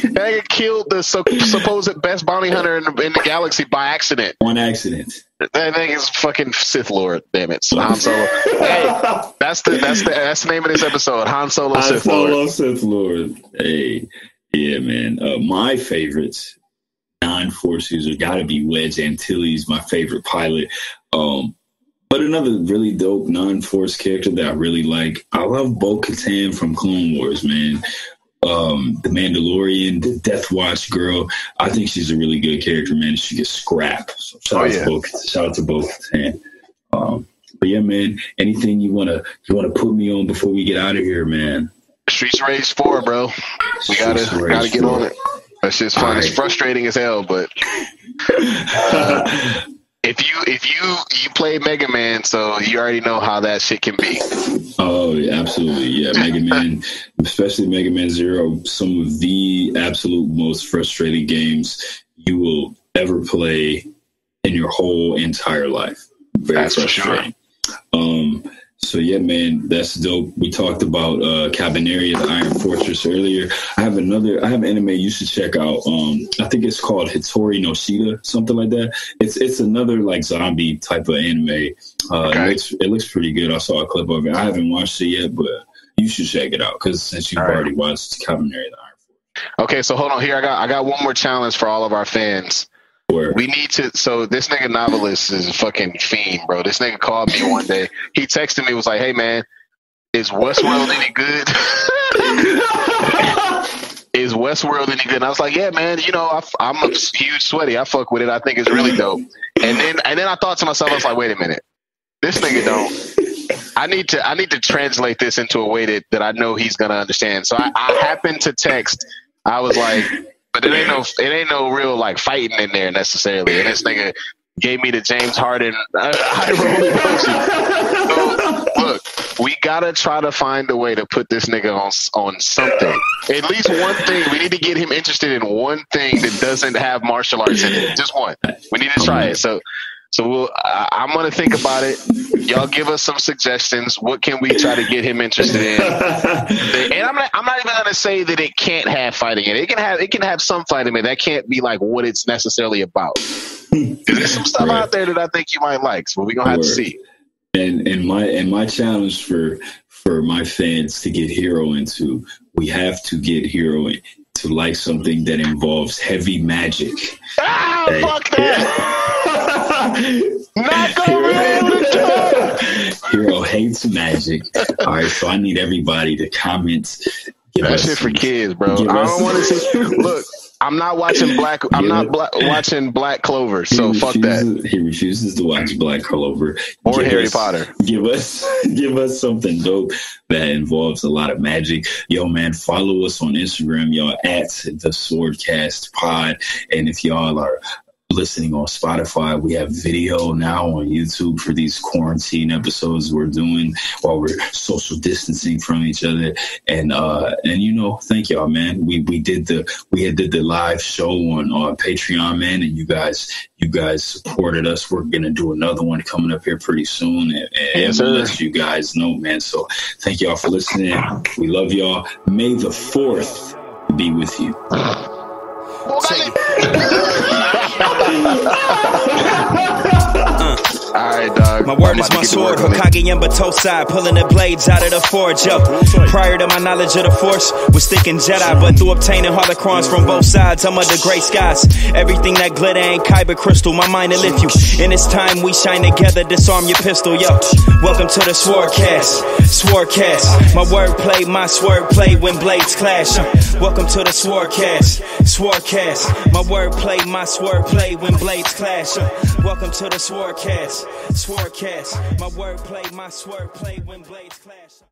fucking, that nigga killed the so, supposed best bounty hunter in the, in the galaxy by accident. One accident. That nigga's fucking Sith Lord. Damn it, so Han Solo. hey, that's the that's the that's the name of this episode. Han Solo Han Sith Lord. Sith Lord. Hey, yeah, man. Uh, my favorites non-force user got to be Wedge Antilles, my favorite pilot. Um, but another really dope non-force character that I really like. I love Bo Katan from Clone Wars, man. Um, the Mandalorian, the Death Watch girl. I think she's a really good character, man. She gets scrap. So shout Oh, out yeah. to Bo. Shout out to Bo Katan. Um, but yeah, man. Anything you wanna you wanna put me on before we get out of here, man? Streets Rage Four, bro. We gotta Streets gotta get 4. on it. That shit's fun. It's frustrating as hell, but uh, if you if you you play Mega Man, so you already know how that shit can be. Oh, yeah, absolutely. Yeah, Mega Man, especially Mega Man Zero, some of the absolute most frustrating games you will ever play in your whole entire life. Very That's for sure. frustrating. Um, so yeah, man, that's dope. We talked about uh Cabineria, the Iron Fortress earlier. I have another I have an anime you should check out. Um I think it's called Hitori no Shita, something like that. It's it's another like zombie type of anime. Uh Okay. it looks it looks pretty good. I saw a clip of it. I haven't watched it yet, but you should check it out because since you've All right. already watched Cabineria, the Iron Fortress. Okay, so hold on here. I got I got one more challenge for all of our fans. Where We need to. So this nigga Noveliss is a fucking fiend, bro. This nigga called me one day. He texted me was like, "Hey man, is Westworld any good? is Westworld any good?" And I was like, "Yeah, man. You know, I, I'm a huge sweaty. I fuck with it. I think it's really dope." And then and then I thought to myself, I was like, "Wait a minute, this nigga don't." I need to I need to translate this into a way that, that I know he's gonna understand. So I, I happened to text. I was like, but it ain't no it ain't no real like fighting in there necessarily. And this nigga gave me the James Harden uh, high. So look, we gotta try to find a way to put this nigga on on something. At least one thing. We need to get him interested in one thing that doesn't have martial arts in it. Just one. We need to try it. So. So we'll, I, I'm gonna think about it. Y'all give us some suggestions. What can we try to get him interested in? And I'm not, I'm not even gonna say that it can't have fighting in it. It can have it can have some fighting in it. That can't be like what it's necessarily about. There's some stuff Right. out there that I think you might like, so we're gonna have to see. And and my and my challenge for for my fans to get Hero into, we have to get Hero in, to like something that involves heavy magic. Ah, Hey. fuck that! Not over here with the Hero hates magic. All right, so I need everybody to comment. Give That shit for kids, bro. I don't want to see. Look, I'm not watching Black. I'm Give not it- bla- watching Black Clover. So he fuck that. He refuses to watch Black Clover Or Give Harry us- Potter. Give us, give us something dope that involves a lot of magic. Yo, man, follow us on Instagram, y'all at the Swordcast Pod, and if y'all are listening on Spotify, we have video now on YouTube for these quarantine episodes we're doing while we're social distancing from each other. And uh and you know, thank y'all, man. We we did the we had did the live show on uh, Patreon, man, and you guys you guys supported us. We're gonna do another one coming up here pretty soon, and, and Yes, we'll let you guys know, man. So thank y'all for listening. We love y'all. May the fourth be with you. ああ! Right, dog. My word is my sword, work on it. Hokage Yamba Tosai, pulling the blades out of the forge, yo. Prior to my knowledge of the force, was thinking Jedi, but through obtaining holocrons from both sides, I'm under gray skies. Everything that glitter ain't kyber crystal, my mind to lift you. In this time we shine together, disarm your pistol, yo. Welcome to the Swordcast, Swordcast. My wordplay, my swordplay when blades clash. Welcome to the Swordcast, Swordcast. My wordplay, my swordplay when blades clash. Welcome to the Swordcast, Swordcast. My wordplay, my swordplay when blades clash.